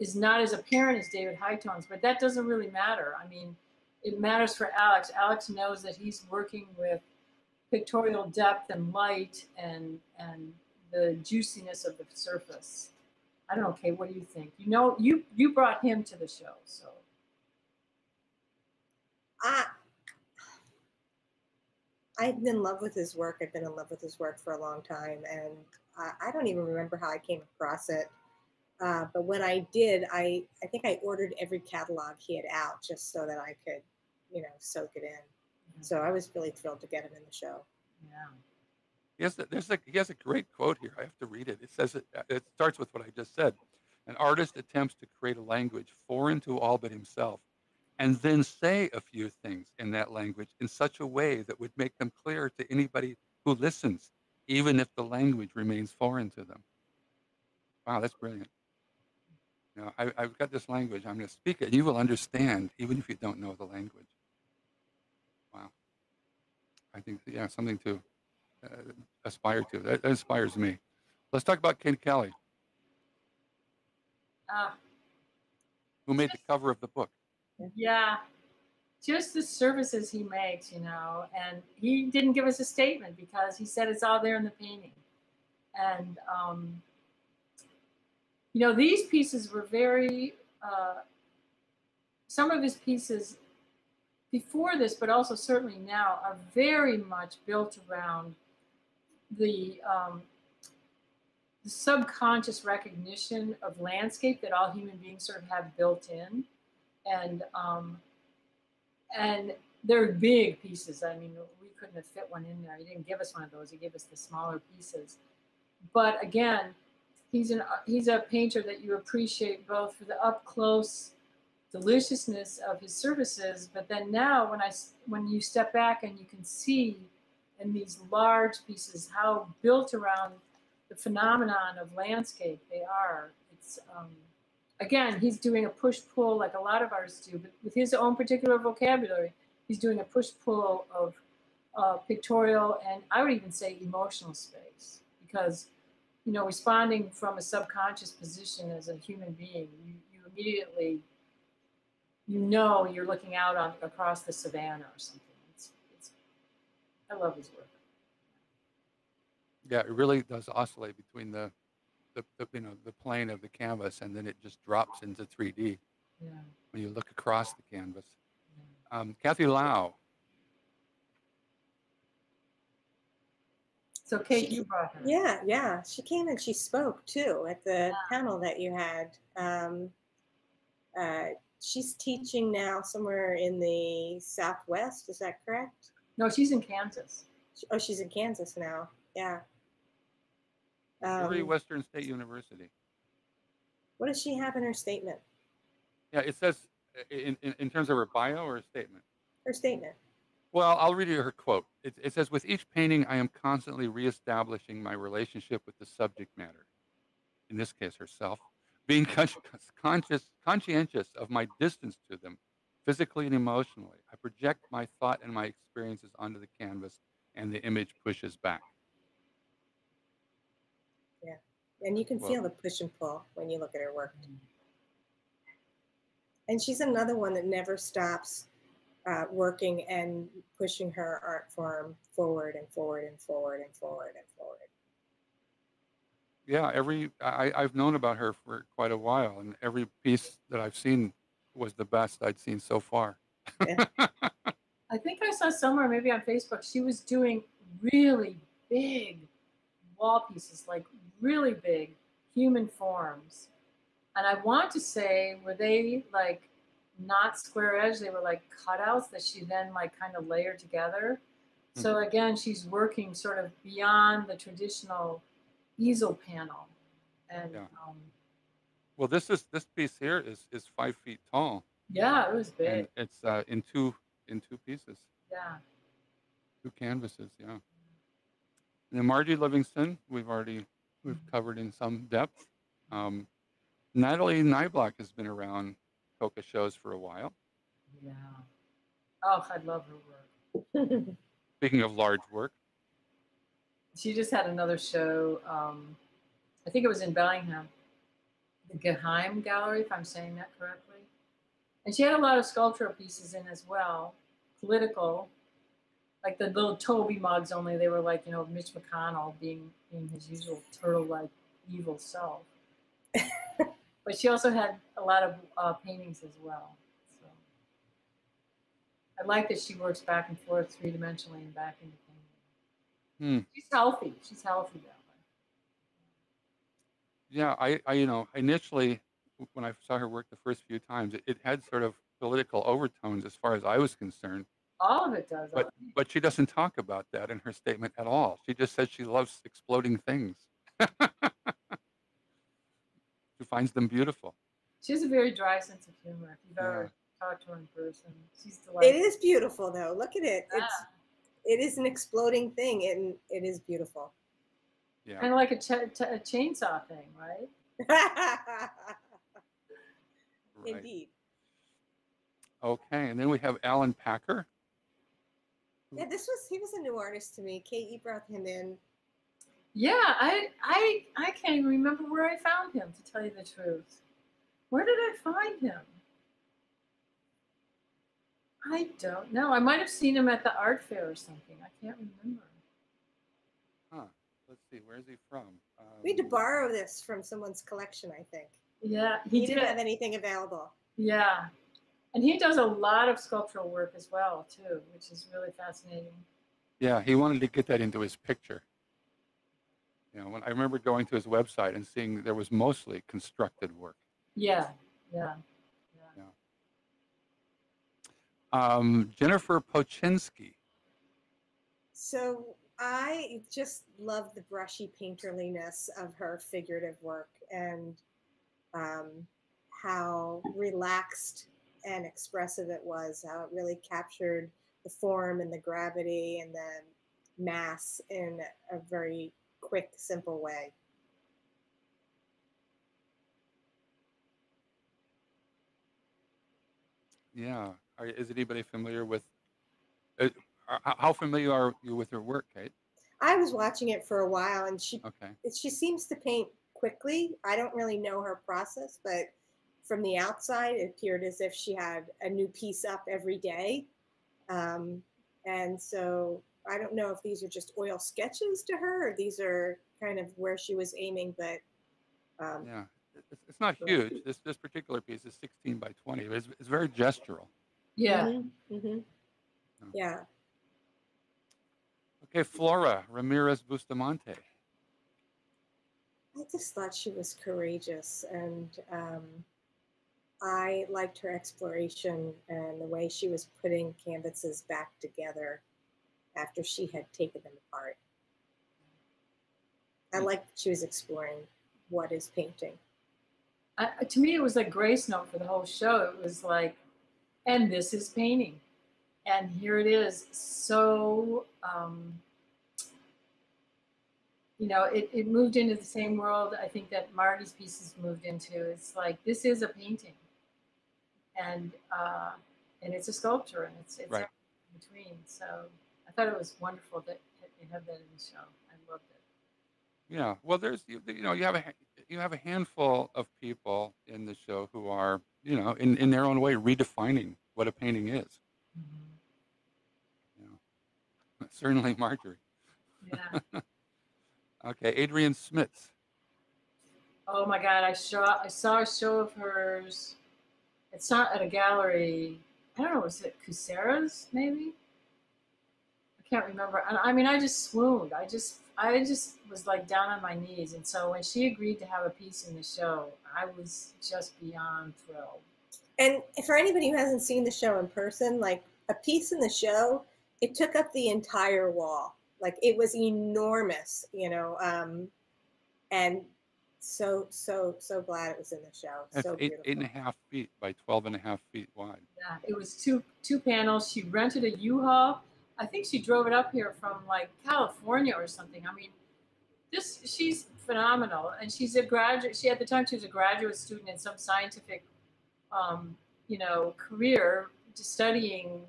is not as apparent as David Hytone's, but that doesn't really matter. I mean, it matters for Alex. Alex knows that he's working with pictorial depth and light and and the juiciness of the surface. I don't know, Kate. What do you think? You know, you you brought him to the show, so
I, I've been in love with his work. I've been in love with his work for a long time, and I, I don't even remember how I came across it. Uh, but when I did, I I think I ordered every catalog he had out just so that I could, you know, soak it in.
Mhm.
So I was really thrilled to get him in the show.
yeah.
He has, a, there's a, he has a great quote here. I have to read it. It says it, uh, it starts with what I just said. An artist attempts to create a language foreign to all but himself, and then say a few things in that language in such a way that would make them clear to anybody who listens, even if the language remains foreign to them. Wow, that's brilliant. You know, I, I've got this language. I'm going to speak it, you will understand, even if you don't know the language. Wow. I think, yeah, something to uh, aspire to. That, that inspires me. Let's talk about Ken Kelly,
Uh,
who made the cover of the book.
Yeah, just the services he makes, you know, and he didn't give us a statement because he said it's all there in the painting. And, um, you know, these pieces were very, uh, some of his pieces before this, but also certainly now, are very much built around the, um, the subconscious recognition of landscape that all human beings sort of have built in and um, and they're big pieces. I mean, we couldn't have fit one in there. He didn't give us one of those. He gave us the smaller pieces. But again, he's an he's a painter that you appreciate both for the up close deliciousness of his services, but then now when I when you step back and you can see in these large pieces how built around the phenomenon of landscape they are. It's um, again, he's doing a push pull like a lot of artists do, but with his own particular vocabulary, he's doing a push pull of uh, pictorial and I would even say emotional space because, you know, responding from a subconscious position as a human being, you, you immediately, you know, you're looking out on across the savannah or something. It's, it's, I love his work.
Yeah, it really does oscillate between the, the, the you know the plane of the canvas and then it just drops into 3D
Yeah.
when you look across the canvas.
yeah.
Um, Kathy Lau,
So Kate,
She-
you brought her.
Yeah, yeah. She came and she spoke too at the panel that you had. Um, uh, she's teaching now somewhere in the Southwest. Is that correct?
No, she's in Kansas.
She- Oh, she's in Kansas now. Yeah.
Missouri
Um,
Western State University.
what does she have in her statement?
Yeah, it says uh, in, in, in terms of her bio or a statement.
Her statement.
Well, I'll read you her quote. It, it says, With each painting, I am constantly reestablishing my relationship with the subject matter, in this case, herself, being con- conscious, conscientious of my distance to them, physically and emotionally. I project my thought and my experiences onto the canvas, and the image pushes back. Yeah.
And you can
Well-
feel the push and pull when you look at her work. Mm. And she's another one that never stops uh, working and pushing her art form forward and forward and forward and forward and forward.
Yeah, every I, I've known about her for quite a while, and every piece that I've seen was the best I'd seen so far. *laughs*
I think I saw somewhere, maybe on Facebook, she was doing really big wall pieces, like really big human forms. And I want to say, were they like not square edge? They were like cutouts that she then like kind of layered together. So again, she's working sort of beyond the traditional easel panel. And
Yeah.
um,
Well, this is this piece here is is five feet tall,
yeah, it was big.
and it's uh, in two in two pieces,
Yeah.
two canvases. Yeah. And then Margie Livingston, we've already we've
Mm-hmm.
covered in some depth. Um, Natalie Niblack has been around Coca shows for a while.
Yeah. Oh, I love her work. *laughs*
Speaking of large work,
She just had another show. Um, I think it was in Bellingham, the Geheim Gallery, if I'm saying that correctly. And she had a lot of sculptural pieces in as well, political, like the little Toby mugs. Only they were like you know Mitch McConnell being being his usual turtle-like evil self. *laughs* but she also had a lot of uh, paintings as well. So I like that she works back and forth three-dimensionally and back into painting.
Hmm.
She's healthy. She's healthy that way.
yeah, I, I you know initially when I saw her work the first few times, it, it had sort of political overtones as far as I was concerned.
All of it does.
But but she doesn't talk about that in her statement at all. She just says she loves exploding things. *laughs* she finds them beautiful.
she has a very dry sense of humor. If you've
Yeah.
ever talked to her in person, she's delightful.
is beautiful though. Look at it. It's
Yeah.
it is an exploding thing and it is beautiful.
Yeah.
Kind of like a, ch- t- a chainsaw thing, right? *laughs*
Right.
Indeed.
Okay, and then we have Alan Packer.
Yeah, this was he was a new artist to me. Kate, brought him in.
Yeah, I I I can't even remember where I found him to tell you the truth. Where did I find him? I don't know. I might have seen him at the art fair or something. I can't remember.
Huh. Let's see, where's he from? Um,
We had to borrow this from someone's collection, I think.
Yeah,
He,
he
didn't
did.
have anything available.
Yeah. And he does a lot of sculptural work as well, too, which is really fascinating.
Yeah, he wanted to get that into his picture. You know, when I remember going to his website and seeing there was mostly constructed work.
Yeah, yeah.
Um, Jennifer Pochinsky.
So I just love the brushy painterliness of her figurative work and um, how relaxed and expressive it was, how it really captured the form and the gravity and the mass in a very quick, simple way.
Yeah. Are, is anybody familiar with? Uh, how- familiar are you with her work, Kate?
I was watching it for a while and she
Okay.
she seems to paint quickly. I don't really know her process, but from the outside, it appeared as if she had a new piece up every day. Um, and so I don't know if these are just oil sketches to her or these are kind of where she was aiming, but um,
Yeah. It's, it's not huge. This this particular piece is 16 by 20. It's, it's very gestural.
Yeah.
mhm, mhm.
Oh.
yeah.
Okay, Flora Ramirez Bustamante.
I just thought she was courageous, and um, I liked her exploration and the way she was putting canvases back together after she had taken them apart. I like that she was exploring what is painting.
I, to me, it was like grace note for the whole show. It was like, and this is painting, and here it is. So, um, you know, it, it moved into the same world. I think that Marty's pieces moved into. It's like this is a painting, and uh, and it's a sculpture, and it's it's
Right.
in between. So I thought it was wonderful that you had that in the show. I loved it.
Yeah. Well, there's you, you know you have a you have a handful of people in the show who are you know in in their own way redefining what a painting is. Mm-hmm. You *laughs* know, certainly Marjorie.
Yeah. *laughs*
Okay, Adrian Smits.
Oh my God! I saw I saw a show of hers. It's not at a gallery. I don't know. Was it Coursera's maybe? I can't remember. And I mean, I just swooned. I just I just was like down on my knees. And so when she agreed to have a piece in the show, I was just beyond thrilled.
And for anybody who hasn't seen the show in person, like a piece in the show, it took up the entire wall. Like it was enormous, you know. Um, and so, so, so glad it was in the show.
That's
so
eight
beautiful.
eight and a half feet by 12 and a half feet wide.
Yeah, it was two two panels. She rented a U-Haul. I think she drove it up here from like California or something. I mean, this she's phenomenal, and she's a graduate. She at the time she was a graduate student in some scientific, um, you know, career, studying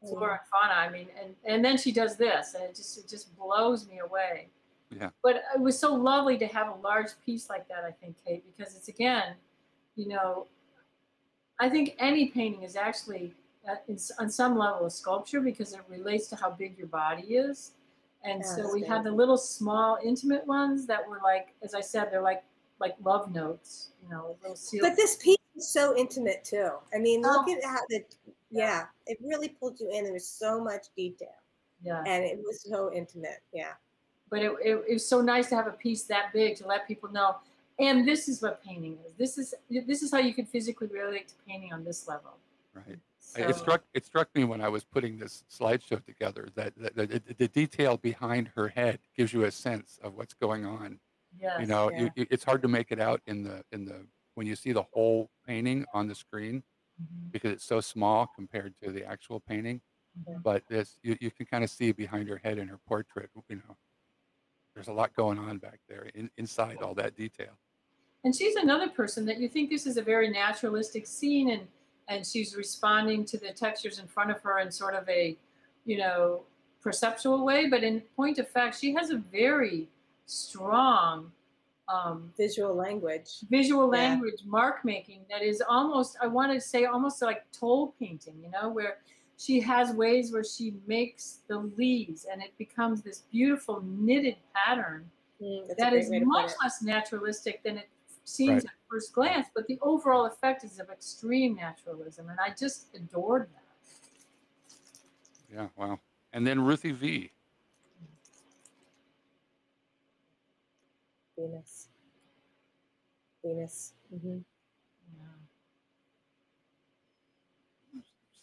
flora and fauna. I mean, and and then she does this, and it just it just blows me away.
Yeah.
But it was so lovely to have a large piece like that. I think, Kate, because it's again, you know, I think any painting is actually Uh, at, on some level a sculpture because it relates to how big your body is. And
Yeah,
so we
good.
had the little small intimate ones that were like, as I said, they're like like love notes, you know, little seal.
But this piece is so intimate too. I mean, look
Oh.
at how the yeah, it really pulled you in. There was so much detail,
yeah.
and it was so intimate. Yeah,
but it, it, it was so nice to have a piece that big to let people know and this is what painting is this is this is how you can physically relate to painting on this level
Right.
So,
It struck it struck me when I was putting this slideshow together that, that, that it- the detail behind her head gives you a sense of what's going on.
yes,
you know,
yeah.
you, it's hard to make it out in the in the when you see the whole painting on the screen
Mhm.
because it's so small compared to the actual painting.
Mhm.
But this you, you can kind of see behind her head in her portrait. You know, there's a lot going on back there in, inside all that detail.
and she's another person that you think this is a very naturalistic scene and and she's responding to the textures in front of her in sort of a you know perceptual way but in point of fact she has a very strong um,
visual language.
visual
Yeah.
language mark making that is almost i want to say almost like tole painting you know where she has ways where she makes the leaves and it becomes this beautiful knitted pattern
Mm,
that is
great way to put
much less naturalistic than it seems
Right.
at first glance but the overall effect is of extreme naturalism and i just adored that
Yeah, wow. And then Ruthie V.
Venus. Venus. hmm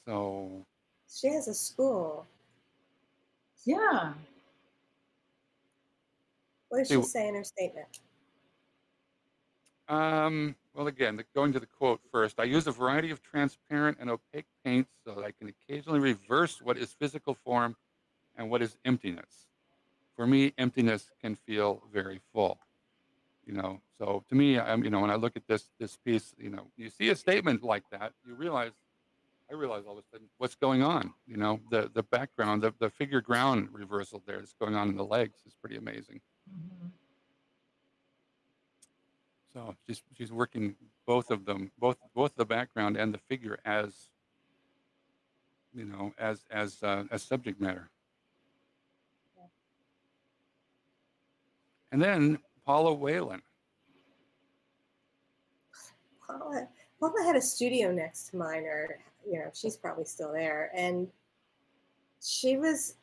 So
She has a school.
yeah
What does she
wh-
say in her statement?
Um, well, again, the, going to the quote first, I use a variety of transparent and opaque paints so that I can occasionally reverse what is physical form and what is emptiness. For me, emptiness can feel very full. You know, so to me, I'm, you know, when I look at this this piece, you know, you see a statement like that, you realize, I realize all of a sudden what's going on. You know, the the background, the the figure ground reversal there that's going on in the legs is pretty amazing.
Mhm.
So she's she's working both of them, both both the background and the figure as you know as as uh, as subject matter. And then Paula Whalen.
Paula, Paula had a studio next to mine, or you know, she's probably still there, and she was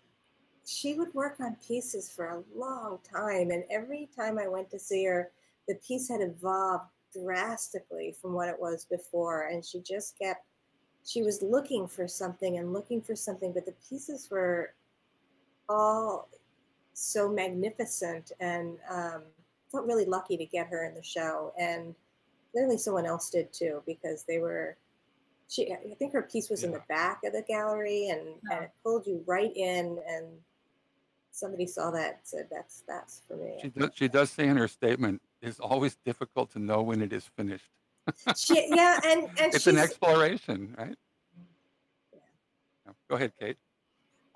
she would work on pieces for a long time, and every time I went to see her, the piece had evolved drastically from what it was before, and she just kept she was looking for something and looking for something, but the pieces were all so magnificent and um, felt really lucky to get her in the show and clearly someone else did too because they were she i think her piece was in the back of the gallery and,
Yeah.
and it pulled you right in and somebody saw that and said that's that's for me
She does, she does say in her statement, "It's always difficult to know when it is finished."
she, yeah and *laughs* and
It's an exploration, right?
Yeah.
Go ahead, Kate.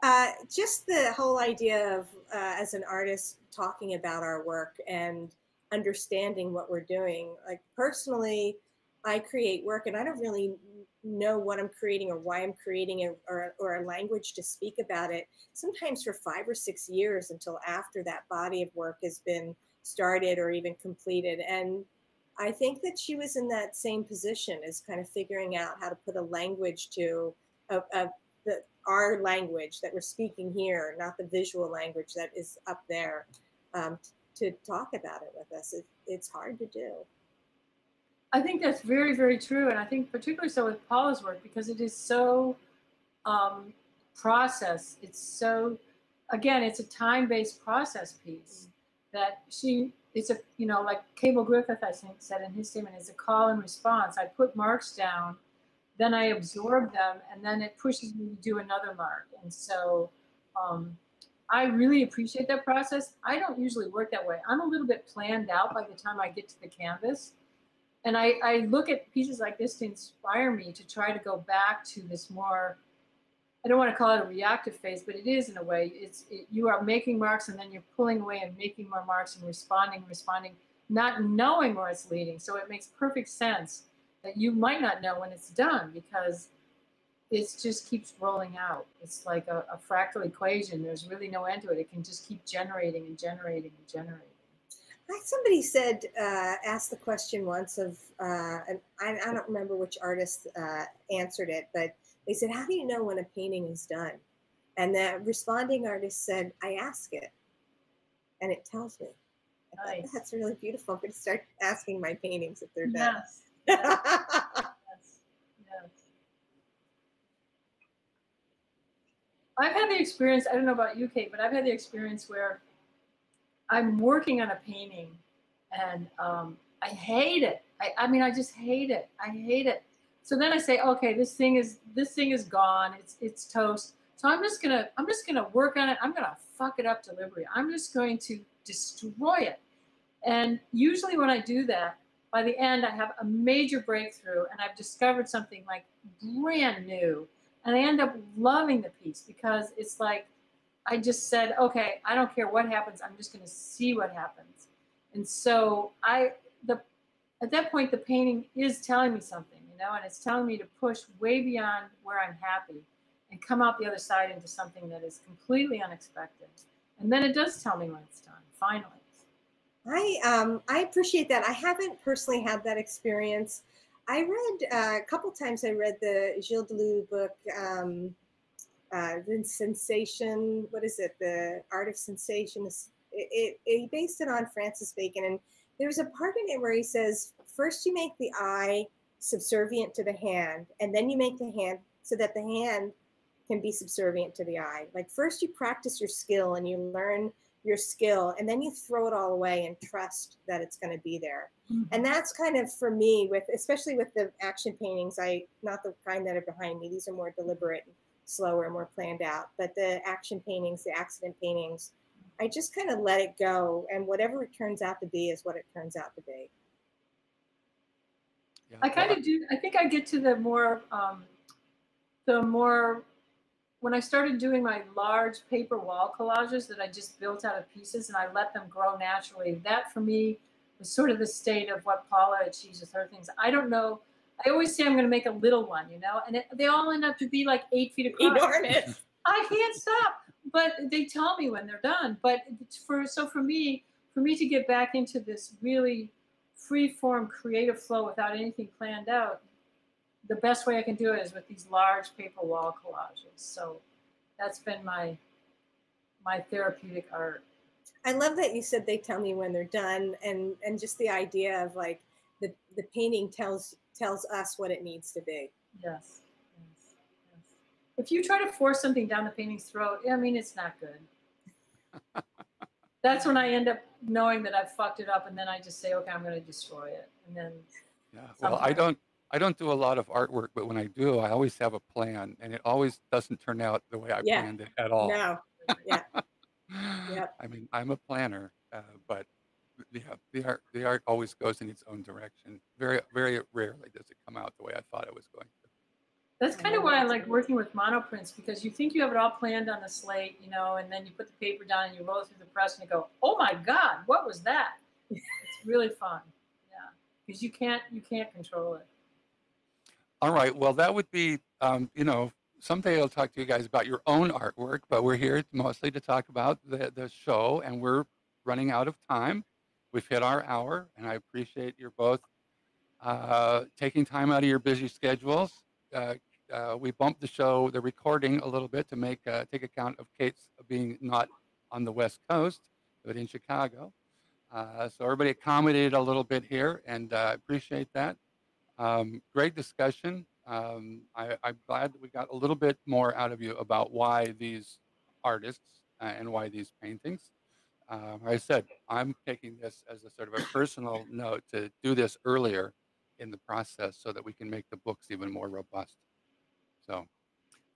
uh, just the whole idea of uh, as an artist talking about our work and understanding what we're doing like personally i create work and i don't really know what i'm creating or why i'm creating it or, or a language to speak about it sometimes for five or six years until after that body of work has been started or even completed and i think that she was in that same position as kind of figuring out how to put a language to a, a the, our language that we're speaking here, not the visual language that is up there, um, to talk about it with us. It, it's hard to do.
I think that's very, very true, and I think particularly so with Paula's work because it is so um, process. It's so, again, it's a time-based process piece that she. It's a you know like Cable Griffith I think said in his statement is a call and response. I put marks down, then I absorb them, and then it pushes me to do another mark. And so um, I really appreciate that process. I don't usually work that way. I'm a little bit planned out by the time I get to the canvas. And I, I look at pieces like this to inspire me to try to go back to this more, I don't want to call it a reactive phase, but it is in a way. It's it, you are making marks and then you're pulling away and making more marks and responding, responding, not knowing where it's leading. So it makes perfect sense that you might not know when it's done because it just keeps rolling out. It's like a, a, fractal equation. There's really no end to it. It can just keep generating and generating and generating.
Somebody said, uh, asked the question once of, uh, and I, I, don't remember which artist uh, answered it, but they said, How do you know when a painting is done? And the responding artist said, I ask it, and it tells me. Nice. That's really beautiful. I'm going to start asking my paintings if they're done. *laughs*
Yes. yes. I've had the experience, I don't know about you, Kate, but I've had the experience where I'm working on a painting and um, I hate it. I, I mean, I just hate it. I hate it. So then I say, okay, this thing is this thing is gone. It's it's toast. So I'm just gonna I'm just gonna work on it. I'm gonna fuck it up deliberately. I'm just going to destroy it. And usually when I do that, by the end I have a major breakthrough and I've discovered something like brand new and I end up loving the piece because it's like I just said, okay, I don't care what happens. I'm just going to see what happens. And so I, the, at that point, the painting is telling me something, know, and it's telling me to push way beyond where I'm happy and come out the other side into something that is completely unexpected. And then it does tell me when it's done, finally.
I um, I appreciate that. I haven't personally had that experience. I read uh, a couple times. I read the Gilles Deleuze book, um, uh, the Sensation. What is it? The Art of Sensation. It, it, it, based it on Francis Bacon, and there's a part in it where he says, first you make the eye subservient to the hand, and then you make the hand so that the hand can be subservient to the eye. Like first you practice your skill and you learn your skill and then you throw it all away and trust that it's going to be there mm-hmm. and that's kind of for me with especially with the action paintings i not the kind that are behind me these are more deliberate slower more planned out but the action paintings the accident paintings i just kind of let it go and whatever it turns out to be is what it turns out to be
yeah. i kind of do i think i get to the more um, the more when I started doing my large paper wall collages that I just built out of pieces and I let them grow naturally, that for me was sort of the state of what Paula achieves with her things. I don't know. I always say I'm going to make a little one, you know, and it, they all end up to be like eight feet *laughs* across.
Enormous.
I can't stop. But they tell me when they're done. But for so for me, for me to get back into this really free form creative flow without anything planned out, the best way I can do it is with these large paper wall collages. So that's been my my therapeutic art.
I love that you said they tell me when they're done and and just the idea of like the the painting tells tells us what it needs to be.
Yes. Yes. yes. If you try to force something down the painting's throat, I mean it's not good. That's when I end up knowing that I've fucked it up and then I just say, okay, I'm gonna destroy it. And then
Yeah. Well I don't I don't do a lot of artwork, but when I do, I always have a plan, and it always doesn't turn out the way I yeah. planned it at all.
No. Yeah. *laughs* yep.
I mean, I'm a planner, uh, but yeah, the art the art always goes in its own direction. Very very rarely does it come out the way I thought it was going to.
That's kind of why I like working with monoprints because you think you have it all planned on the slate, you know, and then you put the paper down and you roll through the press and you go, "Oh my God, what was that?" it's really fun, yeah, because you can't you can't control it.
All right. Well, that would be, um, you know, someday I'll talk to you guys about your own artwork, but we're here mostly to talk about the, the show, and we're running out of time. We've hit our hour, and I appreciate you're both uh, taking time out of your busy schedules. Uh, uh, we bumped the show, the recording, a little bit to make uh, take account of Kate's being not on the West Coast, but in Chicago. Uh, so everybody accommodated a little bit here, and I appreciate that. Um, great discussion. Um, I, am glad that we got a little bit more out of you about why these artists uh, and why these paintings. Uh, I said, I'm taking this as a sort of a personal note to do this earlier in the process so that we can make the books even more robust. So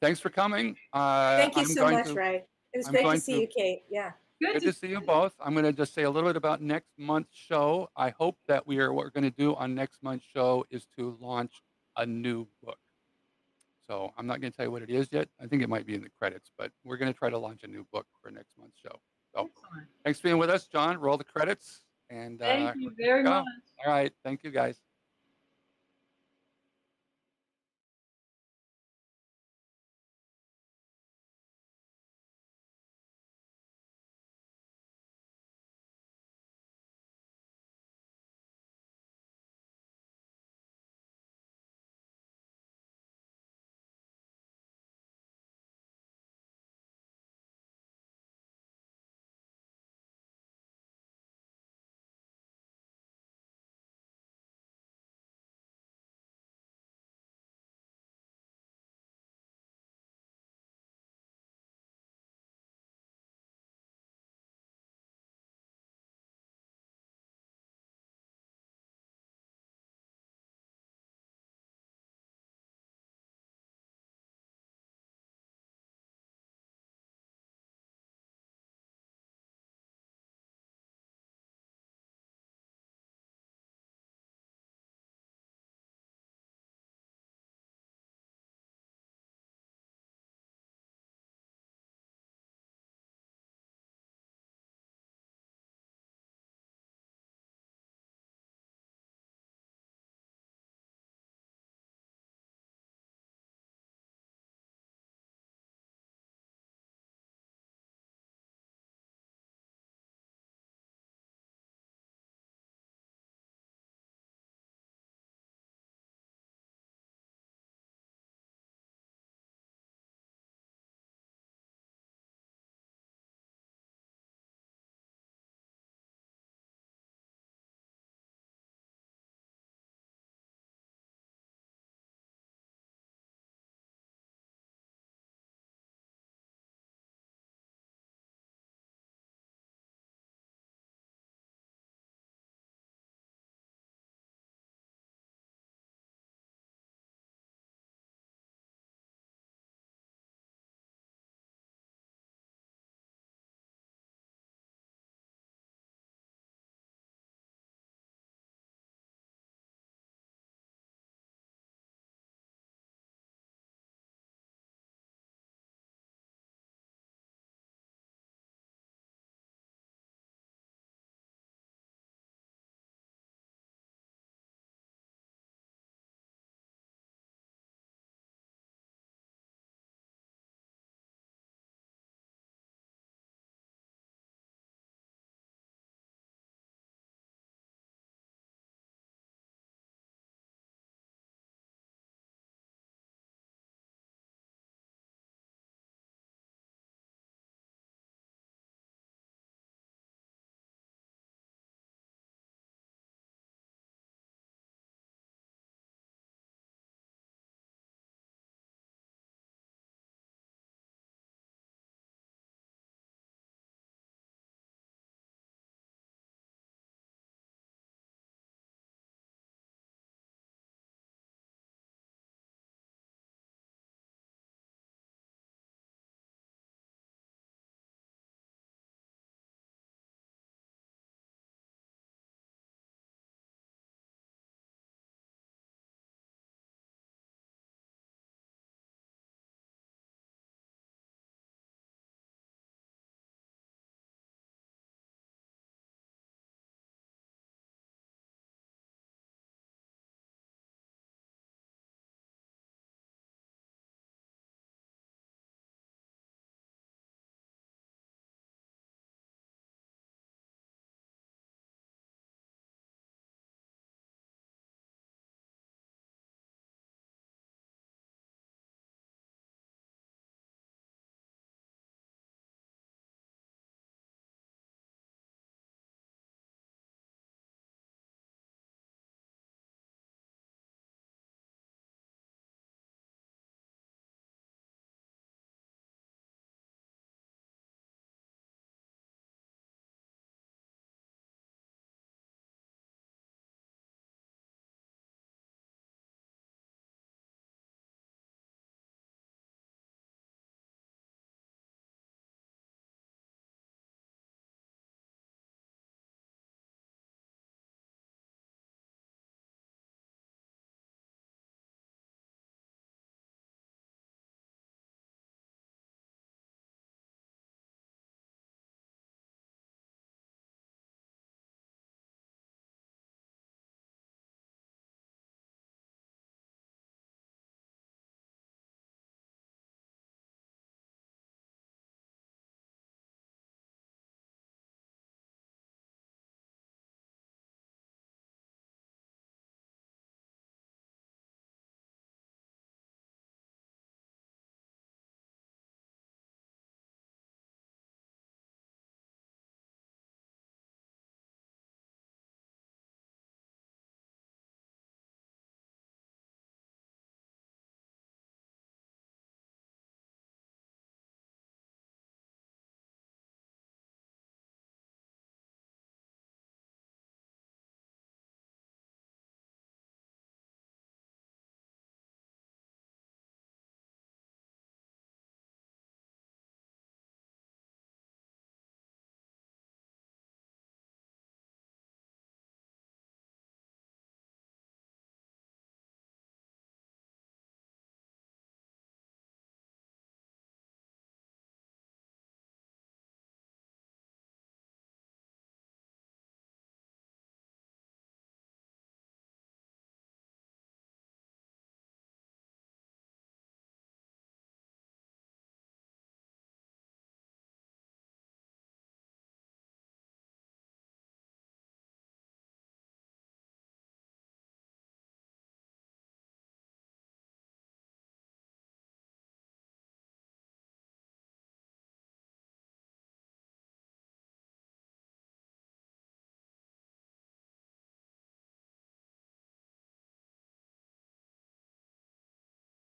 thanks for coming.
Uh, Thank you I'm so much, to, Ray. It It was
I'm
great to see
to-
you, Kate. Yeah.
Good
Good to see you both. I'm going to just say a little bit about next month's show. I hope that we are, what we're going to do on next month's show is to launch a new book. So I'm not going to tell you what it is yet. I think it might be in the credits, but we're going to try to launch a new book for next month's show. So
Excellent.
thanks for being with us, John. Roll the credits. And uh,
Thank you very much.
all right. Thank you, guys.